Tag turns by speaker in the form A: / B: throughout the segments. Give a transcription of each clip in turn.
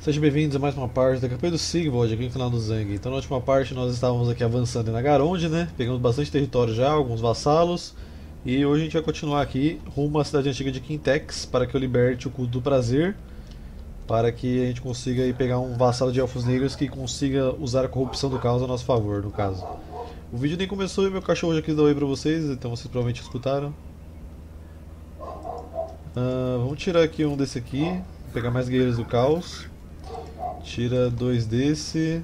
A: Sejam bem-vindos a mais uma parte da campanha do Sigvald aqui no final do Zang. Então na última parte nós estávamos aqui avançando em Nagaronde, né? Pegamos bastante território já, alguns vassalos. E hoje a gente vai continuar aqui rumo à cidade antiga de Quintex para que eu liberte o culto do prazer. Para que a gente consiga aí pegar um vassalo de elfos negros que consiga usar a corrupção do caos a nosso favor, no caso. O vídeo nem começou e meu cachorro já quis dar oi pra vocês, então vocês provavelmente escutaram. Uh, vamos tirar aqui um desse aqui, pegar mais guerreiros do caos. Tira dois desse,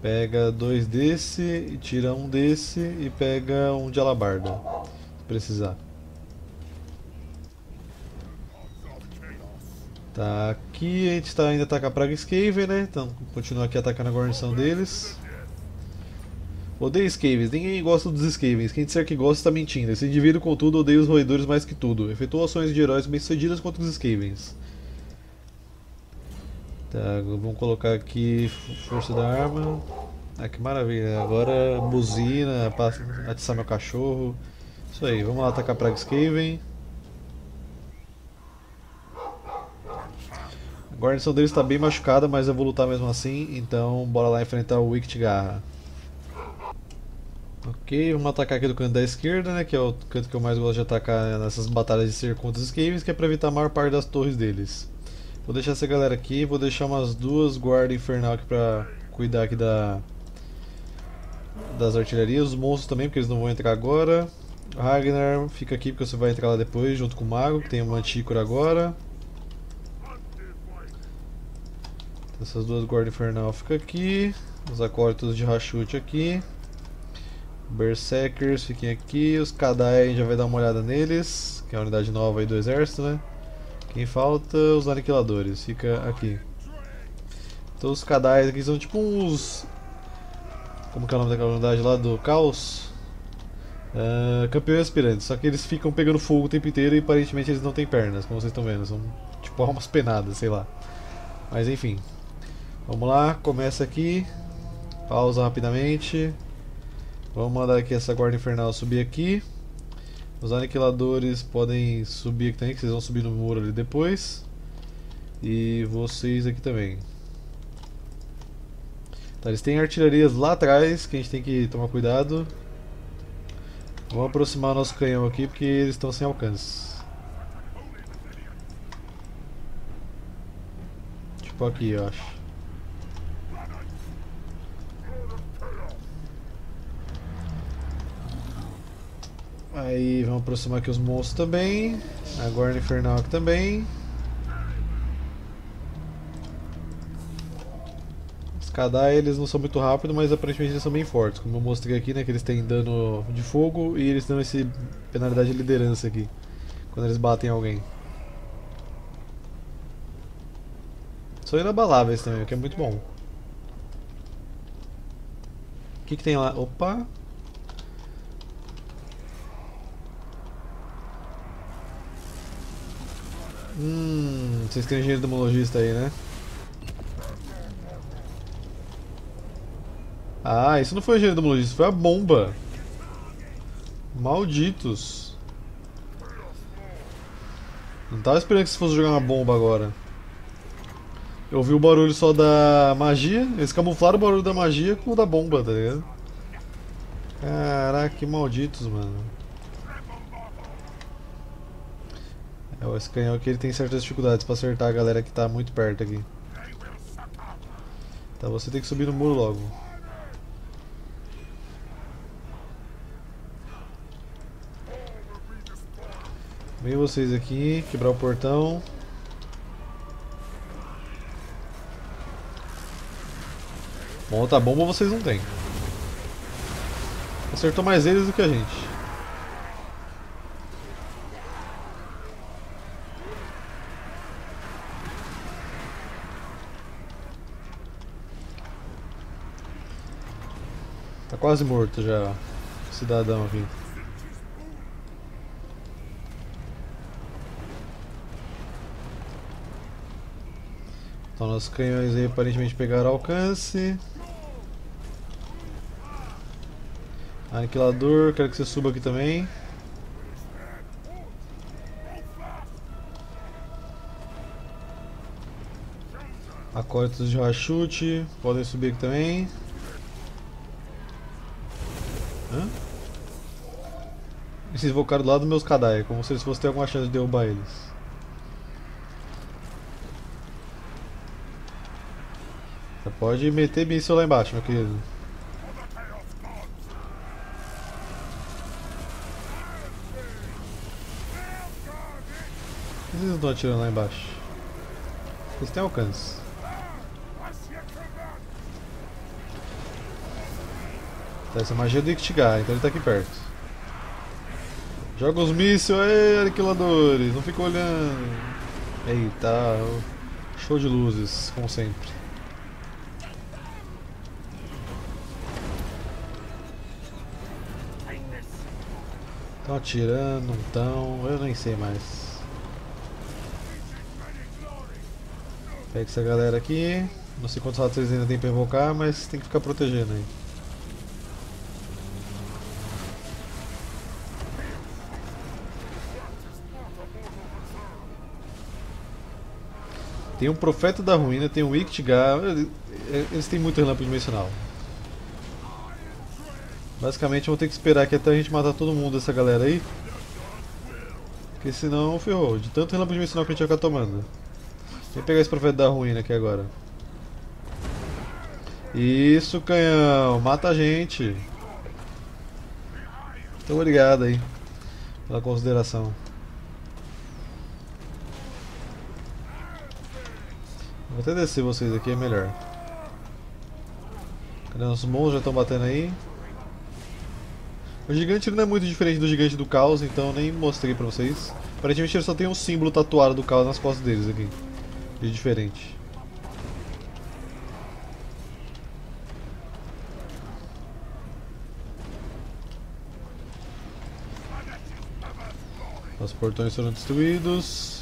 A: pega dois desse e tira um desse e pega um de alabarda, se precisar. Tá, aqui a gente está ainda tá com a praga Skaven, né? Então continua aqui atacando a guarnição deles. Odeio Skavens, ninguém gosta dos Skavens. Quem disser que gosta está mentindo. Esse indivíduo, contudo, odeia os roedores mais que tudo. Efetuou ações de heróis bem-sucedidas contra os Skavens. Tá, vamos colocar aqui força da arma. Ah, que maravilha. Agora buzina, atiçar meu cachorro. Isso aí, vamos lá atacar Praga Skaven. A guarnição deles está bem machucada, mas eu vou lutar mesmo assim, então bora lá enfrentar o Wicked Garra. Ok, vamos atacar aqui do canto da esquerda, né, que é o canto que eu mais gosto de atacar nessas batalhas de cerco contra os Skavens, que é para evitar a maior parte das torres deles. Vou deixar essa galera aqui, vou deixar umas duas guardas infernal aqui para cuidar aqui da das artilharias, os monstros também, porque eles não vão entrar agora. Ragnar fica aqui porque você vai entrar lá depois, junto com o Mago, que tem uma Mantícora agora. Essas duas guardas infernal ficam aqui. Os acólitos de Rachute aqui. Berserkers fiquem aqui. Os Kadai já vai dar uma olhada neles. Que é a unidade nova aí do exército, né? Quem falta? Os aniquiladores. Fica aqui. Então os Kadai aqui são tipo uns... Como que é o nome daquela unidade lá do caos? Uh, campeões aspirantes, só que eles ficam pegando fogo o tempo inteiro e aparentemente eles não têm pernas, como vocês estão vendo, são tipo almas penadas, sei lá. Mas enfim, Vamos lá, começa aqui. Pausa rapidamente. Vamos mandar aqui essa guarda infernal subir aqui. Os aniquiladores podem subir aqui também, que vocês vão subir no muro ali depois. E vocês aqui também. Tá, eles têm artilharias lá atrás, que a gente tem que tomar cuidado. Vamos aproximar o nosso canhão aqui, porque eles estão sem alcance. Tipo aqui, eu acho. Aí vamos aproximar aqui os monstros também. A Guarda Infernal aqui também. Os Kadai eles não são muito rápidos, mas aparentemente eles são bem fortes. Como eu mostrei aqui, né, que eles têm dano de fogo e eles dão esse penalidade de liderança aqui. Quando eles batem alguém. São inabaláveis também, o que é muito bom. O que, que tem lá? Opa! Hum, vocês têm engenheiro demologista aí, né? Ah, isso não foi engenheiro demologista, foi a bomba. Malditos. Não tava esperando que você fosse jogar uma bomba agora. Eu ouvi o barulho só da magia, eles camuflaram o barulho da magia com o da bomba, tá ligado? Caraca, que malditos, mano. É, esse canhão aqui ele tem certas dificuldades para acertar a galera que está muito perto aqui. Então você tem que subir no muro logo. Vem vocês aqui, quebrar o portão. Bom, tá bomba vocês não tem. Acertou mais eles do que a gente. Quase morto já, cidadão aqui. Então nossos canhões aí aparentemente pegaram alcance. Aniquilador, quero que você suba aqui também. Acólitos de rachute, podem subir aqui também. E se invocaram lado dos meus Kadai, como se eles fossem ter alguma chance de derrubar eles. Você pode meter míssil lá embaixo, meu querido. Por que não estão atirando lá embaixo? Vocês têm alcance. Essa magia do Iktigar, então ele tá aqui perto. Joga os mísseis, aí, aniquiladores, não fica olhando. Eita, show de luzes, como sempre. Estão atirando, não estão, eu nem sei mais. Pega essa galera aqui. Não sei quantos ratos eles ainda tem pra invocar, mas tem que ficar protegendo aí. Tem um Profeta da Ruína, tem um Iktigar. Eles têm muito relâmpago dimensional. Basicamente vou ter que esperar aqui até a gente matar todo mundo dessa galera aí. Porque senão ferrou. De tanto relâmpago dimensional que a gente vai ficar tomando. Vem pegar esse Profeta da Ruína aqui agora. Isso, canhão. Mata a gente. Muito obrigado aí. Pela consideração. Vou até descer vocês aqui, é melhor. Cadê nossos monstros? Já estão batendo aí. O gigante não é muito diferente do gigante do caos, então nem mostrei pra vocês. Aparentemente ele só tem um símbolo tatuado do caos nas costas deles aqui. De diferente. Os portões foram destruídos.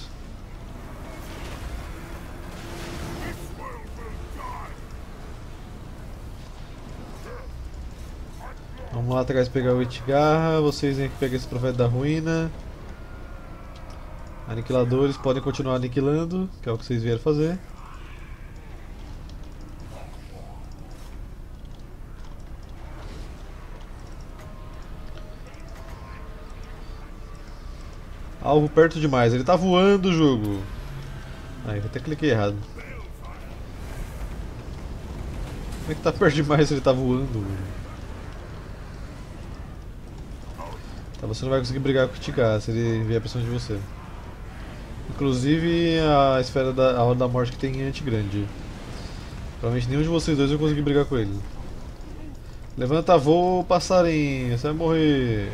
A: Vamos lá atrás pegar o Itgarra, vocês vêm aqui pegar esse Profeta da Ruína. Aniquiladores podem continuar aniquilando, que é o que vocês vieram fazer. Alvo perto demais, ele tá voando o jogo. Aí, eu até cliquei errado. Como é que tá perto demais ele tá voando? Tá, você não vai conseguir brigar com o Tigar se ele vier pra cima de você. Inclusive a esfera da a da morte que tem é anti-grande. Provavelmente nenhum de vocês dois vai conseguir brigar com ele. Levanta voo, passarinho, você vai morrer.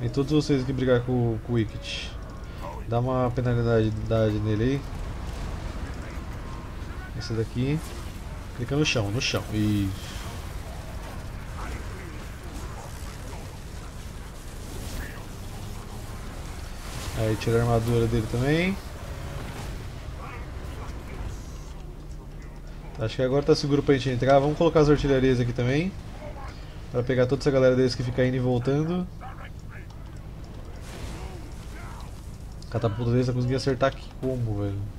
A: Tem todos vocês aqui brigar com, com o Wicked. Dá uma penalidade nele aí. Esse daqui. Clica no chão, no chão. Isso. Aí tira a armadura dele também. Acho que agora tá seguro pra gente entrar. Vamos colocar as artilharias aqui também. Pra pegar toda essa galera deles que fica indo e voltando. Catapulta deles vai conseguir acertar aqui como, velho?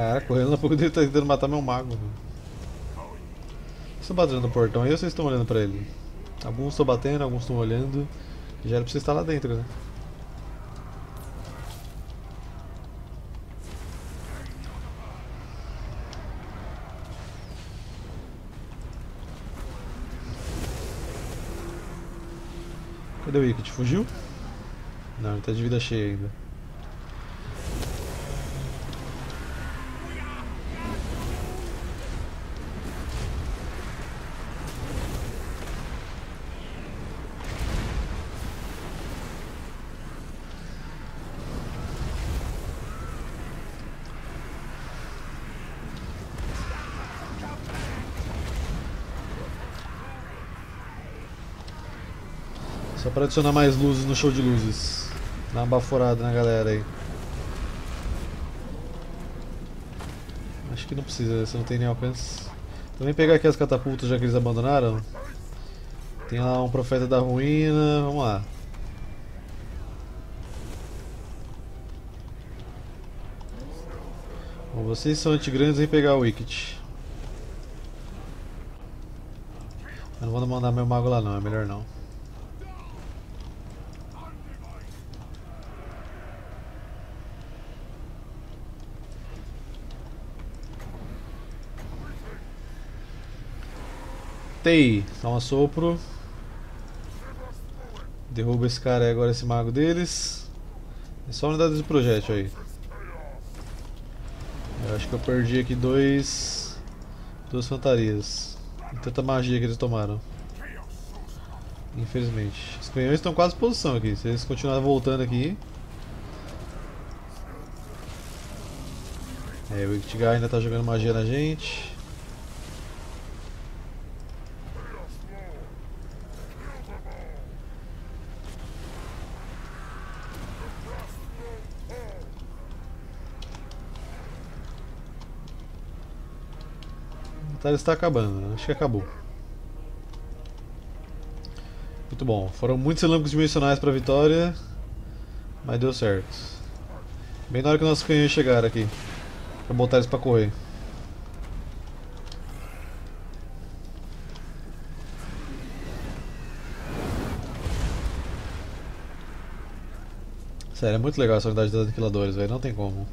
A: Cara, correndo na pouco dele tá tentando matar meu mago. Vocês estão batendo no portão aí ou vocês estão olhando pra ele? Alguns estão batendo, alguns estão olhando. Já era pra você estar lá dentro, né? Cadê o Wicked? Fugiu? Não, ele tá de vida cheia ainda. Só para adicionar mais luzes no show de luzes. Dá uma baforada na galera aí. Acho que não precisa, você não tem nem alcance. Também pegar aqui as catapultas já que eles abandonaram. Tem lá um profeta da ruína, vamos lá. Bom, vocês são antigrandes, vem pegar o Wicked. Eu não vou mandar meu mago lá não, é melhor não. Tei, dá um assopro. Derruba esse cara aí agora, esse mago deles. É só unidades de projétil aí. Eu acho que eu perdi aqui dois. duas fantarias. E tanta magia que eles tomaram. Infelizmente. Os canhões estão quase em posição aqui. Se eles continuarem voltando aqui. É, o Iktigar ainda está jogando magia na gente. Batalha está acabando, acho que acabou. Muito bom, foram muitos relâmpagos dimensionais para a vitória, mas deu certo. Bem na hora que nossos canhões chegaram aqui, para botar eles para correr. Sério, é muito legal essa unidade dos aniquiladores, velho, não tem como.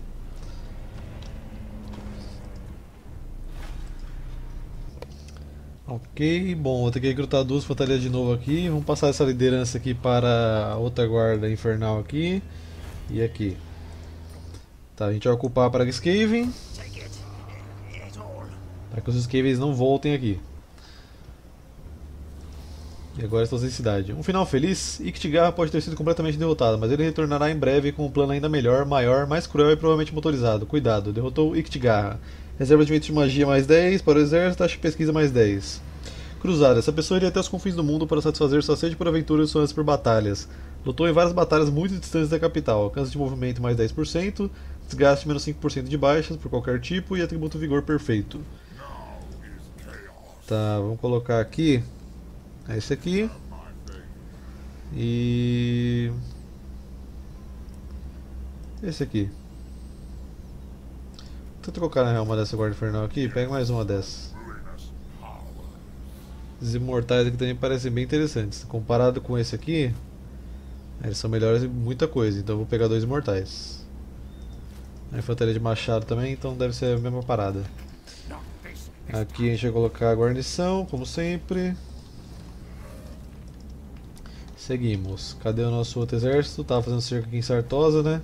A: Ok, bom, vou ter que recrutar duas fantasias de novo aqui. Vamos passar essa liderança aqui para outra guarda infernal aqui. E aqui. Tá, a gente vai ocupar para Skaven. Para que os Skavens não voltem aqui. E agora estamos em cidade. Um final feliz, Iktigar pode ter sido completamente derrotado, mas ele retornará em breve com um plano ainda melhor, maior, mais cruel e provavelmente motorizado. Cuidado, derrotou Iktigar. Reserva de de magia mais 10 para o exército, taxa de pesquisa mais 10. Cruzada. Essa pessoa iria até os confins do mundo para satisfazer sua sede por aventuras e sonhos por batalhas. Lutou em várias batalhas muito distantes da capital. Alcance de movimento mais 10%, desgaste menos 5% de baixas por qualquer tipo e atributo vigor perfeito. Tá, vamos colocar aqui. É esse aqui. E. Esse aqui. Tenta na real uma dessa guarda infernal aqui, pega mais uma dessas. Os imortais aqui também parecem bem interessantes. Comparado com esse aqui, eles são melhores em muita coisa, então eu vou pegar dois imortais. A infantaria de machado também, então deve ser a mesma parada. Aqui a gente vai colocar a guarnição, como sempre. Seguimos. Cadê o nosso outro exército? Tava fazendo cerco aqui em Sartosa, né?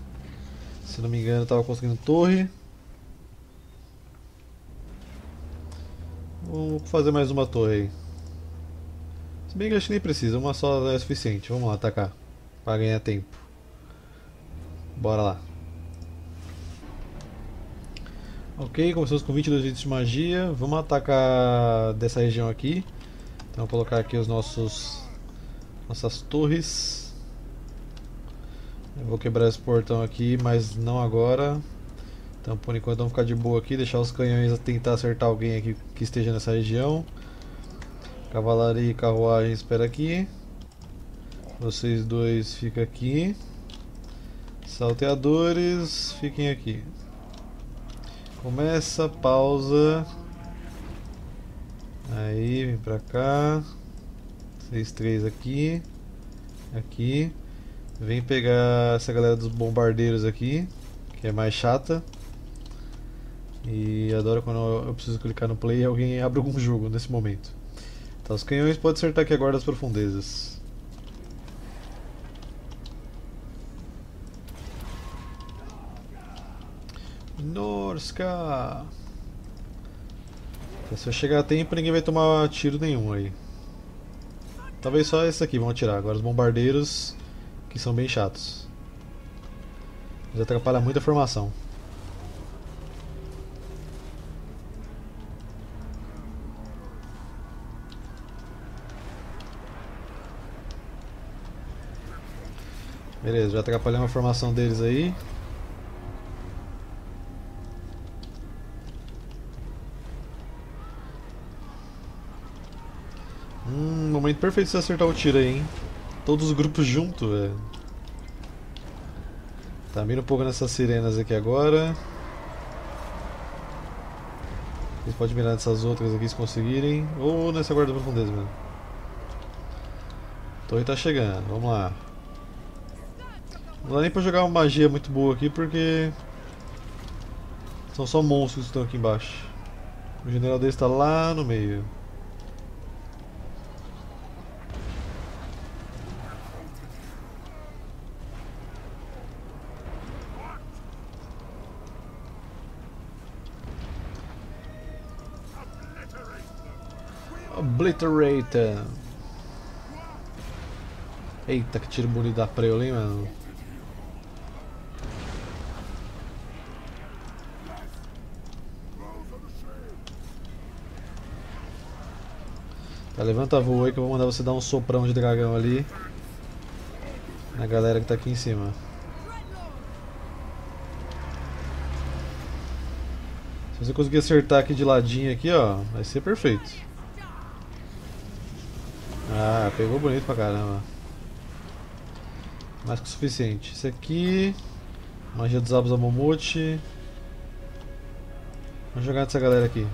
A: Se não me engano, tava conseguindo torre. Vamos fazer mais uma torre aí. Se bem que acho que nem precisa, uma só é suficiente. Vamos lá atacar. Para ganhar tempo. Bora lá. Ok, começamos com 22 itens de magia. Vamos atacar dessa região aqui. Então vou colocar aqui os nossos nossas torres. Eu vou quebrar esse portão aqui, mas não agora. Então por enquanto vamos ficar de boa aqui, deixar os canhões tentar acertar alguém aqui que esteja nessa região. Cavalaria e carruagem espera aqui. Vocês dois ficam aqui. Salteadores, fiquem aqui. Começa, pausa. Aí, vem pra cá. Vocês três aqui. Aqui. Vem pegar essa galera dos bombardeiros aqui, que é mais chata. E adoro quando eu preciso clicar no play e alguém abre algum jogo nesse momento. Então os canhões podem acertar aqui agora das profundezas. Norska! Se eu chegar a tempo, ninguém vai tomar tiro nenhum aí. Talvez só esse aqui vão atirar. Agora os bombardeiros, que são bem chatos. Eles atrapalham muito a formação. Beleza, já atrapalhamos a formação deles aí. momento perfeito você acertar o tiro aí, hein? Todos os grupos juntos, velho. Tá, mira um pouco nessas sirenas aqui agora. Vocês podem mirar nessas outras aqui se conseguirem. Ou nessa guarda profundeza mesmo. Torre tá chegando, vamos lá. Não dá nem pra jogar uma magia muito boa aqui porque... São só monstros que estão aqui embaixo. O general deles está lá no meio. Obliterator. Eita, que tiro bonito da preula, hein, mano. Tá, levanta voo aí que eu vou mandar você dar um soprão de dragão ali. Na galera que tá aqui em cima. Se você conseguir acertar aqui de ladinho aqui, ó, vai ser perfeito. Ah, pegou bonito pra caramba. Mais que o suficiente. Esse aqui. Magia dos Abos Amomute. Vamos jogar nessa galera aqui.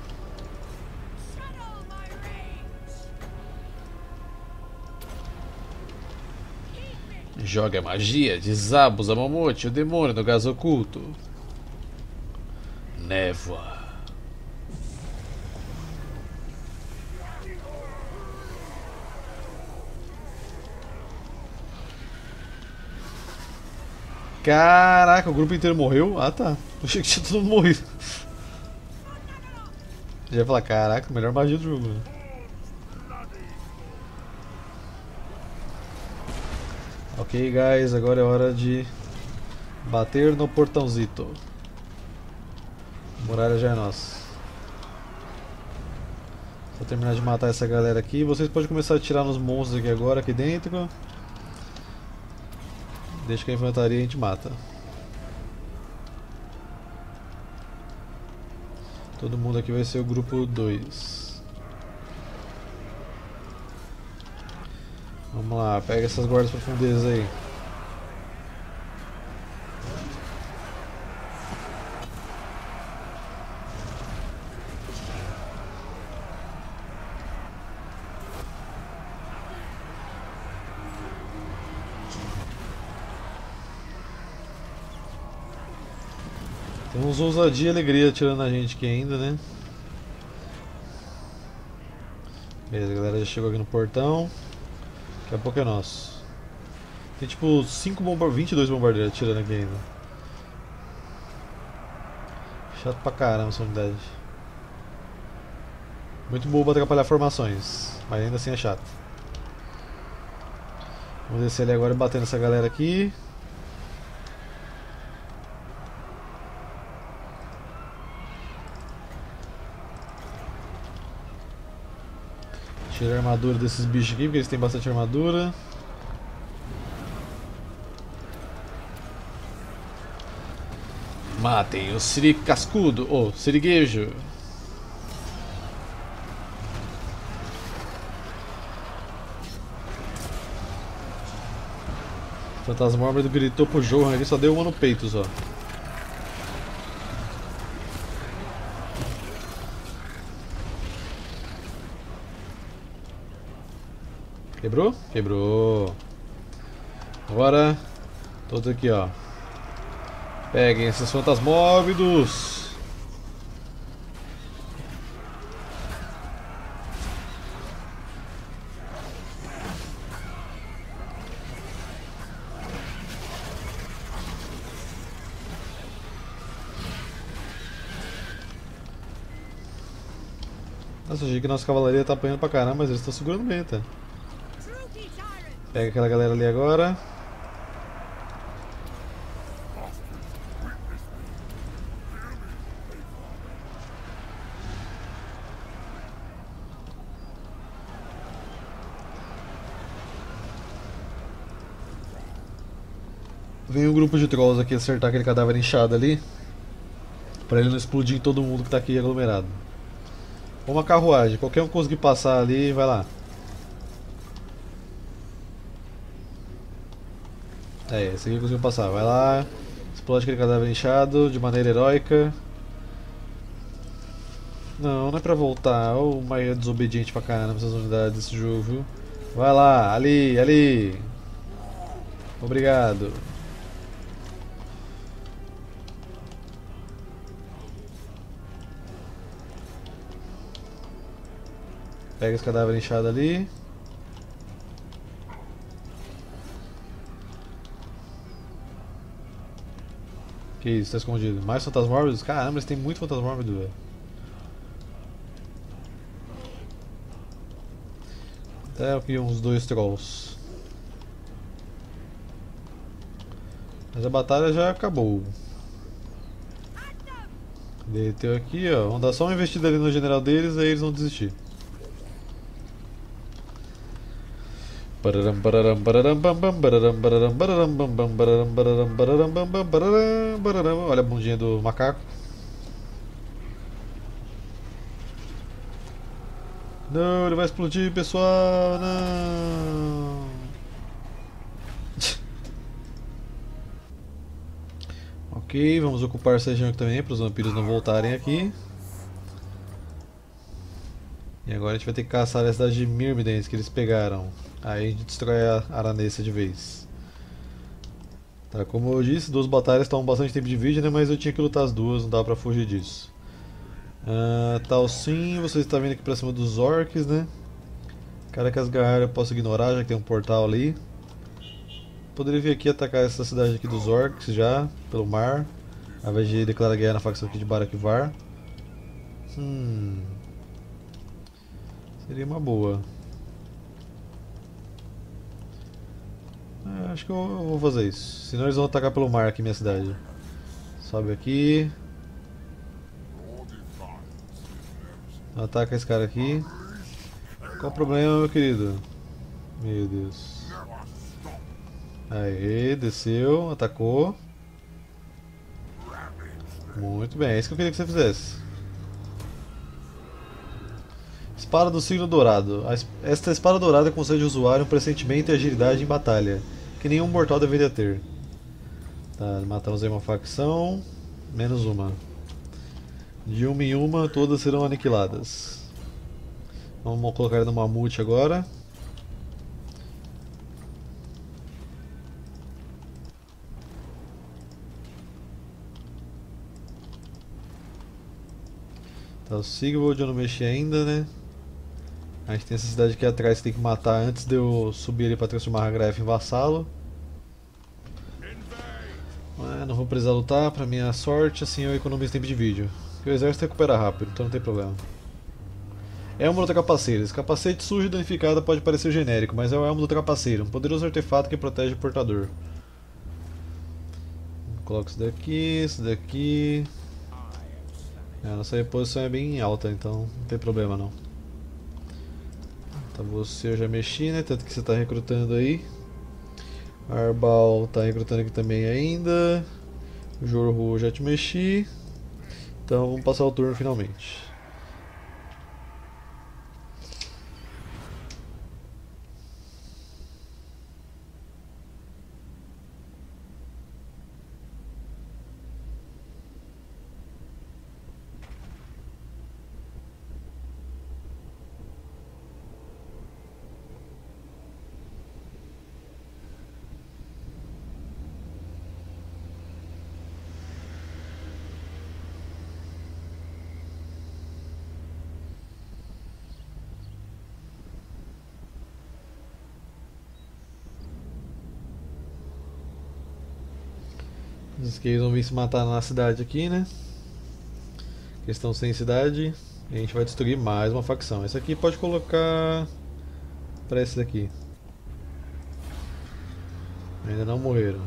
A: Joga magia de Zabos Amomute, o demônio do gás oculto. Névoa. Caraca, o grupo inteiro morreu? Ah tá. Achei que tinha todo mundo morrido. Já ia falar, caraca, melhor magia do jogo, né? Ok, guys, agora é hora de bater no portãozito. A muralha já é nossa. Vou terminar de matar essa galera aqui. Vocês podem começar a atirar nos monstros aqui agora, aqui dentro. Deixa que a infantaria a gente mata. Todo mundo aqui vai ser o grupo 2. Vamos lá, pega essas guardas profundezas aí. Temos ousadia e alegria tirando a gente aqui ainda, né? Beleza, a galera já chegou aqui no portão. Daqui a pouco é nosso. Tem tipo 5 bomba 22 bombardeiros atirando aqui ainda. Chato pra caramba essa unidade. Muito boa pra atrapalhar formações, mas ainda assim é chato. Vamos descer ali agora e bater nessa galera aqui. Tira a armadura desses bichos aqui, porque eles têm bastante armadura. Matem o Siri Cascudo, ou oh, Siriguejo. Fantasma gritou pro Johan ali, só deu uma no peito só. Quebrou? Quebrou. Agora, todos aqui, ó. Peguem esses fantasmóvidos. Nossa, achei que nossa cavalaria tá apanhando pra caramba, mas eles estão segurando bem, tá? Pega aquela galera ali agora. Vem um grupo de trolls aqui acertar aquele cadáver inchado ali. Pra ele não explodir todo mundo que tá aqui aglomerado. Uma carruagem, qualquer um conseguir passar ali, vai lá. É, esse aqui conseguiu passar. Vai lá, explode aquele cadáver inchado de maneira heróica. Não, não é pra voltar. O oh, é desobediente pra caramba essas unidades desse jogo, viu? Vai lá, ali, ali. Obrigado. Pega esse cadáver inchado ali. Que isso, tá escondido. Mais fantasmórbidos? Caramba, eles têm muito fantasmórbido, velho. Até aqui uns dois trolls. Mas a batalha já acabou. Deteu aqui, ó. Vamos dar só uma investida ali no general deles, aí eles vão desistir. Olha a bundinha do macaco. Não, ele vai explodir, pessoal. Não. ok, vamos ocupar essa região aqui também para os vampiros não voltarem aqui. E agora a gente vai ter que caçar a cidade de Myrmidens que eles pegaram. Aí a gente destrói a Aranessa de vez. Tá, como eu disse, duas batalhas estão bastante tempo de vídeo, né? Mas eu tinha que lutar as duas, não dá pra fugir disso. Uh, tal sim, você está vindo aqui pra cima dos orcs, né? Cara que as garras eu posso ignorar, já que tem um portal ali. Poderia vir aqui atacar essa cidade aqui dos orcs já, pelo mar. Ao invés de declarar guerra na facção aqui de Barakvar. Hum... Seria uma boa. É, acho que eu, vou fazer isso. Senão eles vão atacar pelo mar aqui minha cidade. Sobe aqui. Ataca esse cara aqui. Qual o problema, meu querido? Meu Deus. Aê, desceu, atacou. Muito bem, é isso que eu queria que você fizesse. Espada do signo dourado. Esta espada dourada concede ao usuário um pressentimento e agilidade em batalha, que nenhum mortal deveria ter. Tá, matamos aí uma facção, menos uma. De uma em uma, todas serão aniquiladas. Vamos colocar no mamute agora. Tá, o Sigvald eu não mexi ainda, né? A gente tem essa cidade aqui atrás que tem que matar antes de eu subir ali pra transformar a Gref em vassalo. Mas não vou precisar lutar, pra minha sorte, assim eu economizo tempo de vídeo. Porque o exército recupera rápido, então não tem problema. Elmo do Trapaceiro. Esse capacete sujo e danificado pode parecer genérico, mas é o Elmo do Trapaceiro, um poderoso artefato que protege o portador. Coloco isso daqui, isso daqui. É, nossa reposição é bem alta, então não tem problema não. Tá, você eu já mexi, né? Tanto que você está recrutando aí. Arbal está recrutando aqui também ainda. Jorro já te mexi. Então vamos passar o turno finalmente. Os eles vão vir se matar na cidade aqui, né? Questão sem cidade. E a gente vai destruir mais uma facção. Esse aqui pode colocar para esse daqui. Ainda não morreram.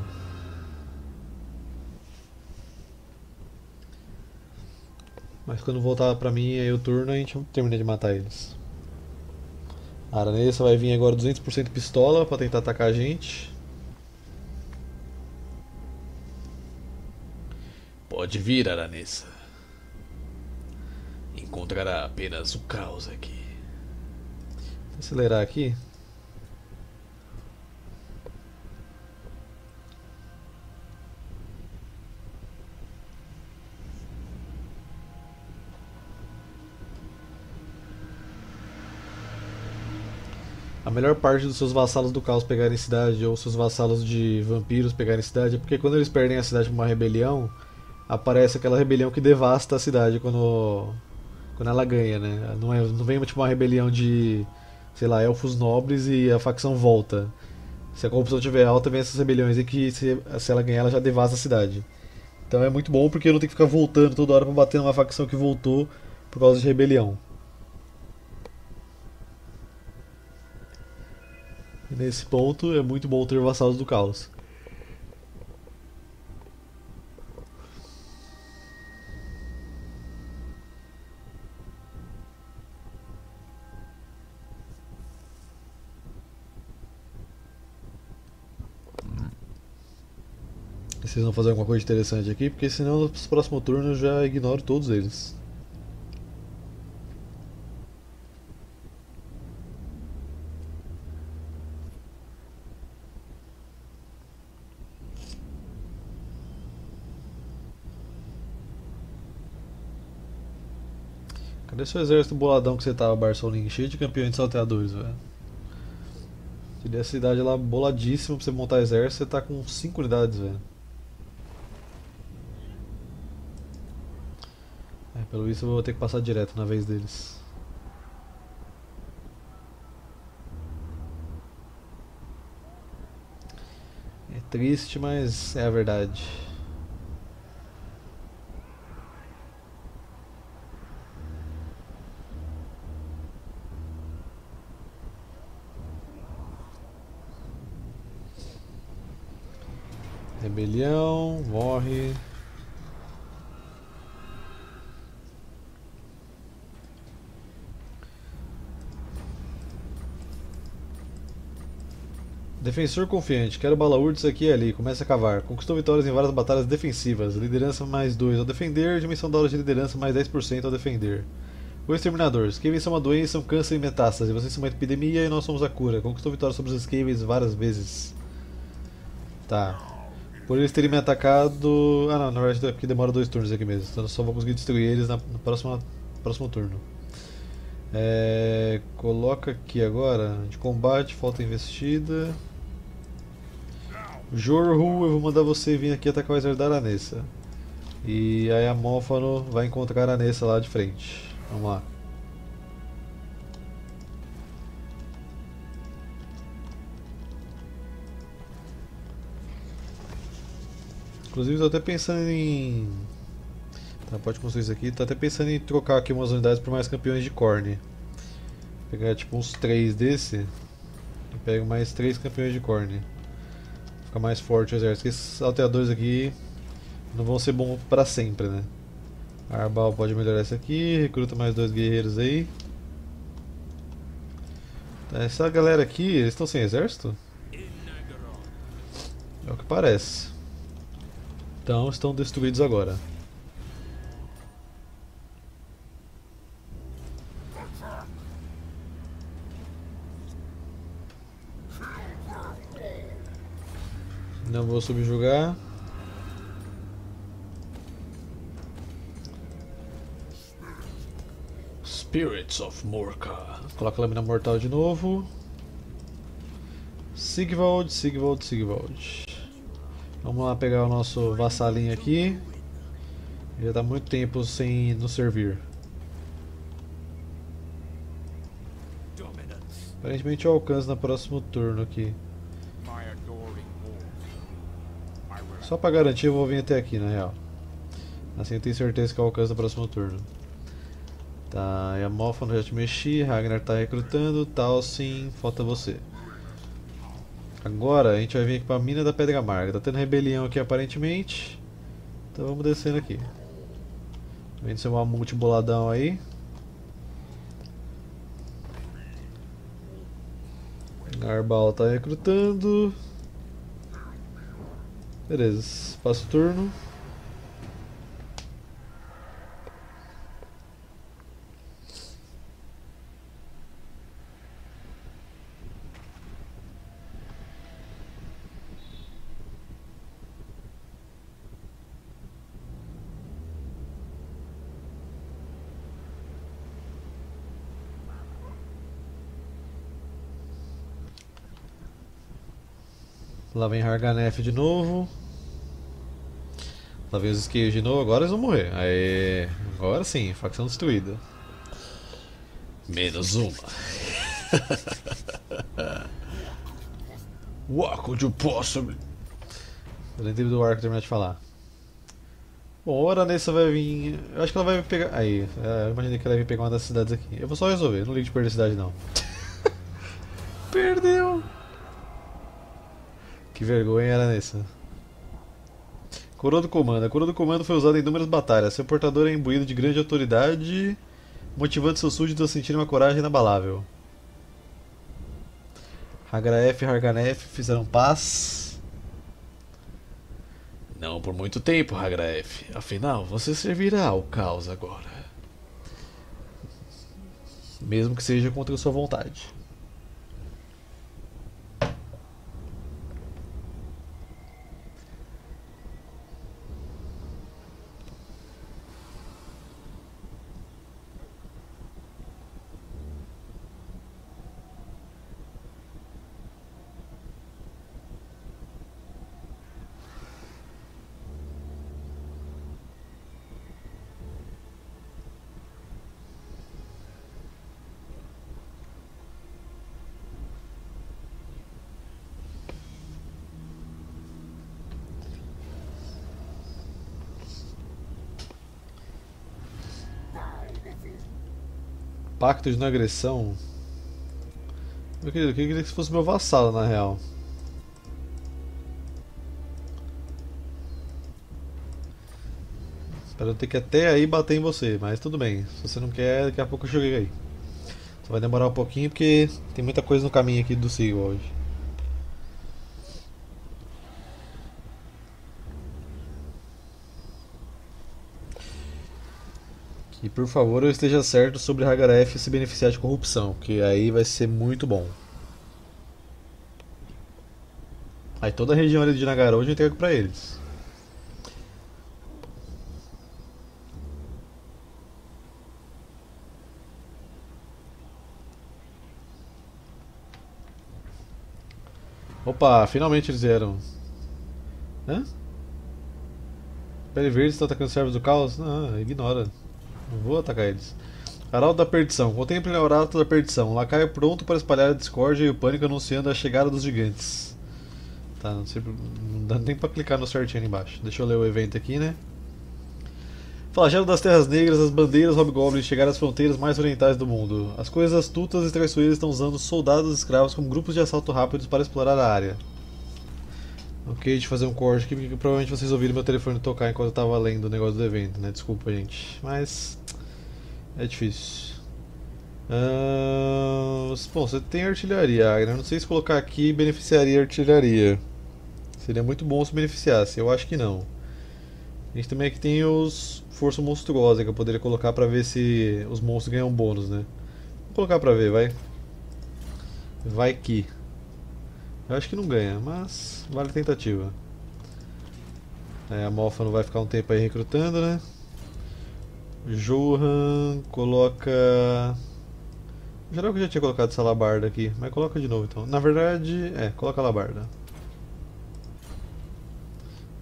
A: Mas quando voltar pra mim aí o turno a gente termina de matar eles. A Aranessa vai vir agora 200% pistola pra tentar atacar a gente.
B: Pode vir, Aranessa. Encontrará apenas o caos aqui.
A: Vou acelerar aqui. A melhor parte dos seus vassalos do caos pegarem cidade ou seus vassalos de vampiros pegarem cidade é porque quando eles perdem a cidade para uma rebelião, aparece aquela rebelião que devasta a cidade quando quando ela ganha, né? Não, é, não vem tipo uma rebelião de, sei lá, elfos nobres e a facção volta. Se a corrupção estiver alta, vem essas rebeliões e que se, se ela ganhar, ela já devasta a cidade. Então é muito bom porque eu não tenho que ficar voltando toda hora pra bater numa facção que voltou por causa de rebelião. Nesse ponto é muito bom ter vassalos do caos. Vocês vão fazer alguma coisa interessante aqui, porque senão nos próximos turnos eu já ignoro todos eles. Cadê seu exército boladão que você tava, Barsolinho? Cheio de campeões salteadores, velho. Queria a cidade lá boladíssima pra você montar exército, você tá com 5 unidades, velho. É, pelo visto eu vou ter que passar direto na vez deles. É triste, mas é a verdade. Rebelião, morre. Defensor confiante, quero balaúrdios aqui e ali, começa a cavar. Conquistou vitórias em várias batalhas defensivas. Liderança mais 2 ao defender, dimensão da hora de liderança mais 10% ao defender. O Exterminador, Skaven são uma doença, um câncer e metástase. Vocês são uma epidemia e nós somos a cura. Conquistou vitórias sobre os Skavens várias vezes. Tá. Por eles terem me atacado. Ah não, na verdade é porque demora dois turnos aqui mesmo. Então eu só vou conseguir destruir eles na, no próximo, próximo turno. É, coloca aqui agora. De combate, falta investida. Jorhu, eu vou mandar você vir aqui atacar o exército da Aranessa. E aí a Mófano vai encontrar a Aranessa lá de frente. Vamos lá. Inclusive estou até pensando em. Tá, pode construir isso aqui. Estou até pensando em trocar aqui umas unidades por mais campeões de corne. Pegar tipo uns 3 desse. E pego mais 3 campeões de corne. Fica mais forte o exército. Esses alteadores aqui não vão ser bons para sempre, né? Arbal pode melhorar isso aqui. Recruta mais dois guerreiros aí. Tá, essa galera aqui, eles estão sem exército? É o que parece. Então estão destruídos agora. Não vou subjugar.
B: Spirits of Morka.
A: Coloca a lâmina mortal de novo. Sigvald, Sigvald, Sigvald. Vamos lá pegar o nosso vassalinho aqui. Já está muito tempo sem nos servir. Aparentemente eu alcanço no próximo turno aqui. Só para garantir eu vou vir até aqui na real. Assim eu tenho certeza que eu alcanço no próximo turno. Tá, e a Mófano já te mexi, Ragnar tá recrutando, tal sim, falta você. Agora a gente vai vir aqui pra mina da Pedra Amarga. Tá tendo rebelião aqui aparentemente. Então vamos descendo aqui. Vem ser uma multiboladão aí. Arbal tá recrutando. Beleza, passo turno. Lá vem Harganef de novo. Lá vem os Scales de novo, agora eles vão morrer. Aê, agora sim, facção destruída.
B: Menos uma. What could you possibly...
A: Eu nem teve do arco terminar de falar. Bom, a Aranessa vai vir. Eu acho que ela vai pegar. Aí, é, eu imaginei que ela ia pegar uma das cidades aqui. Eu vou só resolver, não ligo de perder a cidade não. Perdeu! Que vergonha, Aranessa. Coroa do Comando. A coroa do comando foi usada em inúmeras batalhas. Seu portador é imbuído de grande autoridade, motivando seus súditos a sentirem uma coragem inabalável. Hagraef e Harganef fizeram paz.
B: Não por muito tempo, Hagraef. Afinal, você servirá ao caos agora.
A: Mesmo que seja contra sua vontade. Pacto de não agressão. Meu querido, eu queria que você fosse meu vassalo na real. Espero ter que até aí bater em você, mas tudo bem. Se você não quer, daqui a pouco eu cheguei aí. Só vai demorar um pouquinho porque tem muita coisa no caminho aqui do Sigil hoje. Por favor eu esteja certo sobre Hagaref se beneficiar de corrupção, que aí vai ser muito bom. Aí toda a região ali de Nagarojo eu entrego pra eles. Opa, finalmente eles vieram. Hã? Pele verde está atacando os servos do caos? Não, ignora. Vou atacar eles. Arauto da Perdição. Contemple o Arauto da Perdição. Lacaio pronto para espalhar a discórdia e o pânico anunciando a chegada dos gigantes. Tá, não, sei, não dá nem pra clicar no certinho ali embaixo. Deixa eu ler o evento aqui, né? Flagelo das Terras Negras, as bandeiras Hobgoblins chegaram às fronteiras mais orientais do mundo. As coisas astutas e traiçoeiras estão usando soldados escravos como grupos de assalto rápidos para explorar a área. Ok, eu fazer um corte aqui, porque provavelmente vocês ouviram meu telefone tocar enquanto eu tava lendo o negócio do evento, né? Desculpa, gente. Mas. É difícil. Uh, bom, você tem artilharia, Agra. Não sei se colocar aqui beneficiaria a artilharia. Seria muito bom se beneficiasse, eu acho que não. A gente também aqui tem os Força Monstruosa que eu poderia colocar pra ver se os monstros ganham bônus, né? Vou colocar pra ver, vai. Vai que. Eu acho que não ganha, mas vale a tentativa. É, a Mofa não vai ficar um tempo aí recrutando, né? Johan coloca. Geral que eu já tinha colocado essa labarda aqui, mas coloca de novo então. Na verdade, é, coloca a labarda.